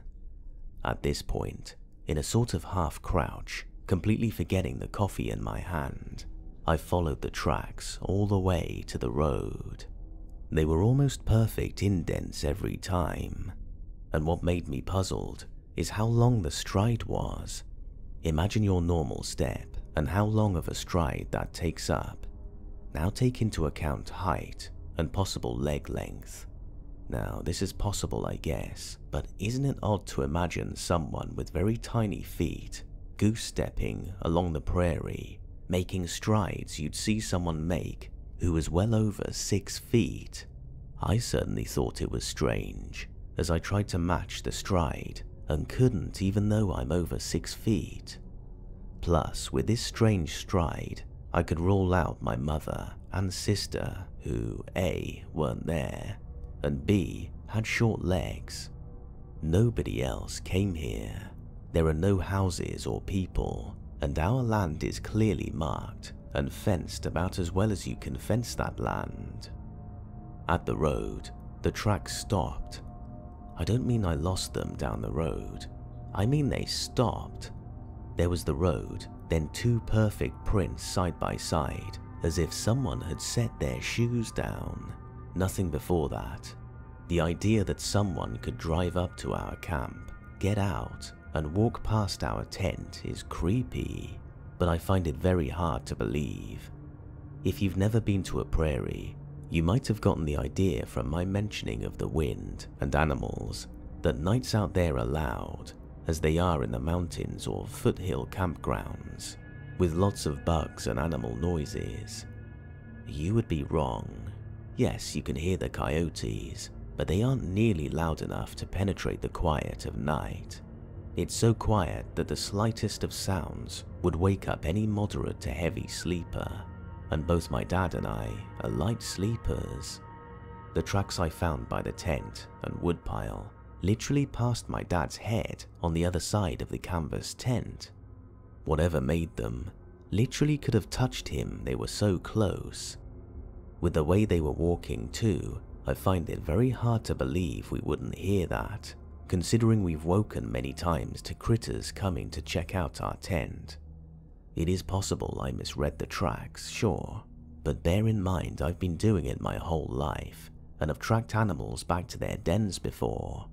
At this point, in a sort of half crouch, completely forgetting the coffee in my hand, I followed the tracks all the way to the road. They were almost perfect indents every time, and what made me puzzled is how long the stride was. Imagine your normal step and how long of a stride that takes up. Now take into account height and possible leg length. Now, this is possible, I guess, but isn't it odd to imagine someone with very tiny feet goose stepping along the prairie, making strides you'd see someone make who was well over six feet? I certainly thought it was strange, as I tried to match the stride and couldn't even though I'm over six feet. Plus, with this strange stride, I could rule out my mother and sister who A. weren't there, and B. had short legs. Nobody else came here. There are no houses or people, and our land is clearly marked and fenced about as well as you can fence that land. At the road, the tracks stopped I don't mean I lost them down the road. I mean they stopped. There was the road, then two perfect prints side by side, as if someone had set their shoes down. Nothing before that. The idea that someone could drive up to our camp, get out, and walk past our tent is creepy, but I find it very hard to believe. If you've never been to a prairie, you might have gotten the idea from my mentioning of the wind and animals that nights out there are loud, as they are in the mountains or foothill campgrounds, with lots of bugs and animal noises. You would be wrong. Yes, you can hear the coyotes, but they aren't nearly loud enough to penetrate the quiet of night. It's so quiet that the slightest of sounds would wake up any moderate to heavy sleeper, and both my dad and I are light sleepers. The tracks I found by the tent and woodpile literally passed my dad's head on the other side of the canvas tent. Whatever made them literally could have touched him, they were so close. With the way they were walking too, I find it very hard to believe we wouldn't hear that, considering we've woken many times to critters coming to check out our tent. It is possible I misread the tracks, sure, but bear in mind I've been doing it my whole life and have tracked animals back to their dens before.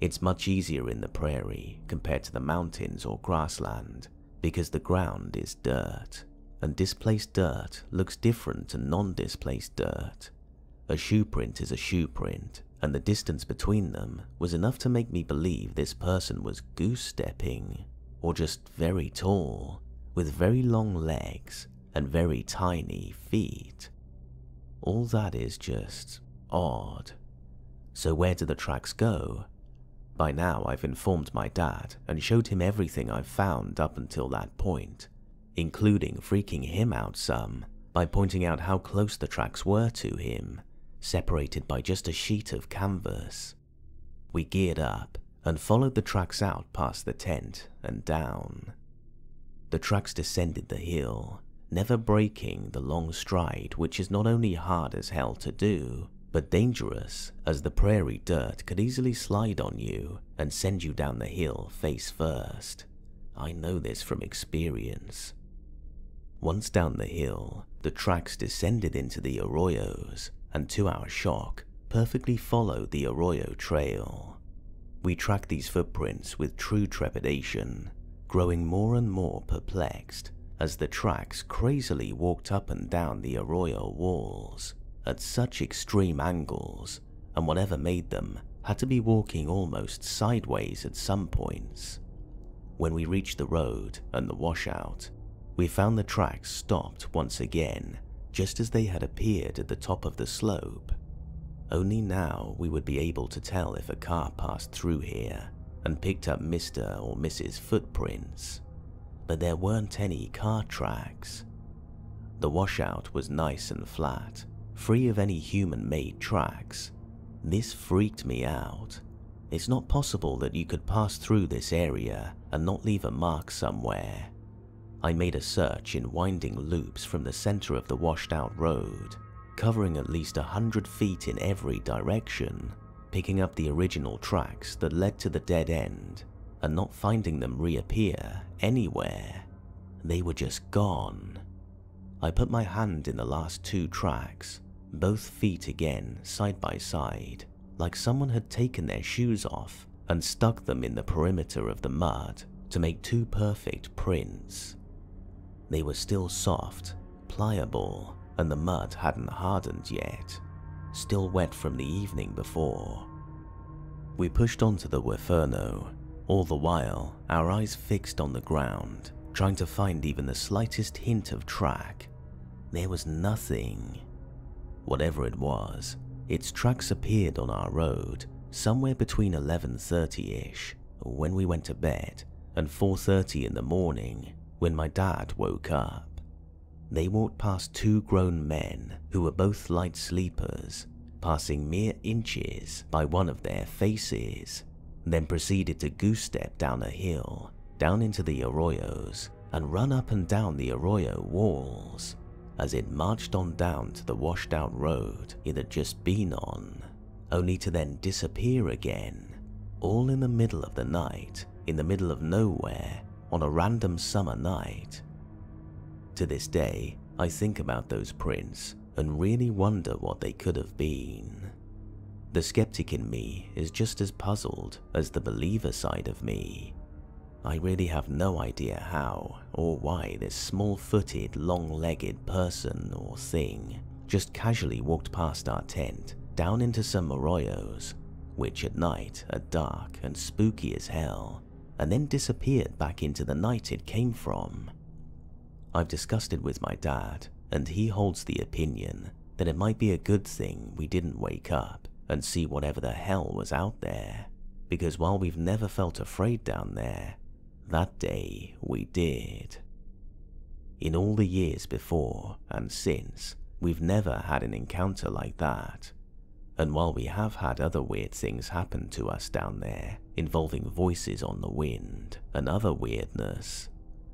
It's much easier in the prairie compared to the mountains or grassland because the ground is dirt, and displaced dirt looks different to non-displaced dirt. A shoe print is a shoe print, and the distance between them was enough to make me believe this person was goose-stepping, or just very tall, with very long legs and very tiny feet. All that is just odd. So where do the tracks go? By now I've informed my dad and showed him everything I've found up until that point, including freaking him out some by pointing out how close the tracks were to him, separated by just a sheet of canvas. We geared up and followed the tracks out past the tent and down. The tracks descended the hill, never breaking the long stride which is not only hard as hell to do, but dangerous as the prairie dirt could easily slide on you and send you down the hill face first. I know this from experience. Once down the hill, the tracks descended into the arroyos and to our shock, perfectly followed the arroyo trail. We tracked these footprints with true trepidation, growing more and more perplexed as the tracks crazily walked up and down the arroyo walls at such extreme angles, and whatever made them had to be walking almost sideways at some points. When we reached the road and the washout, we found the tracks stopped once again, just as they had appeared at the top of the slope. Only now we would be able to tell if a car passed through here and picked up Mr. or Mrs. footprints, but there weren't any car tracks. The washout was nice and flat, free of any human-made tracks. This freaked me out. It's not possible that you could pass through this area and not leave a mark somewhere. I made a search in winding loops from the center of the washed out road, covering at least a hundred feet in every direction, picking up the original tracks that led to the dead end and not finding them reappear anywhere. They were just gone. I put my hand in the last two tracks both feet again side by side, like someone had taken their shoes off and stuck them in the perimeter of the mud to make two perfect prints. They were still soft, pliable, and the mud hadn't hardened yet, still wet from the evening before. We pushed onto the Huerfano, all the while our eyes fixed on the ground, trying to find even the slightest hint of track. There was nothing. Whatever it was, its tracks appeared on our road somewhere between 11.30ish when we went to bed and 4.30 in the morning when my dad woke up. They walked past two grown men who were both light sleepers, passing mere inches by one of their faces, then proceeded to goose step down a hill, down into the arroyos, and run up and down the arroyo walls as it marched on down to the washed out road it had just been on, only to then disappear again, all in the middle of the night, in the middle of nowhere, on a random summer night. To this day, I think about those prints and really wonder what they could have been. The skeptic in me is just as puzzled as the believer side of me. I really have no idea how or why this small footed, long legged person or thing just casually walked past our tent down into some arroyos, which at night are dark and spooky as hell, and then disappeared back into the night it came from. I've discussed it with my dad, and he holds the opinion that it might be a good thing we didn't wake up and see whatever the hell was out there, because while we've never felt afraid down there, that day we did. In all the years before and since, we've never had an encounter like that. And while we have had other weird things happen to us down there, involving voices on the wind and other weirdness,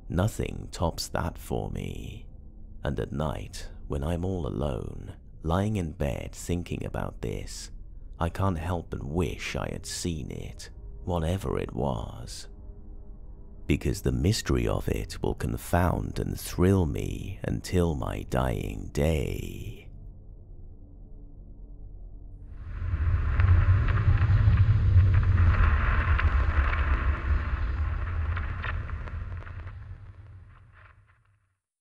nothing tops that for me. And at night, when I'm all alone, lying in bed thinking about this, I can't help but wish I had seen it, whatever it was. Because the mystery of it will confound and thrill me until my dying day.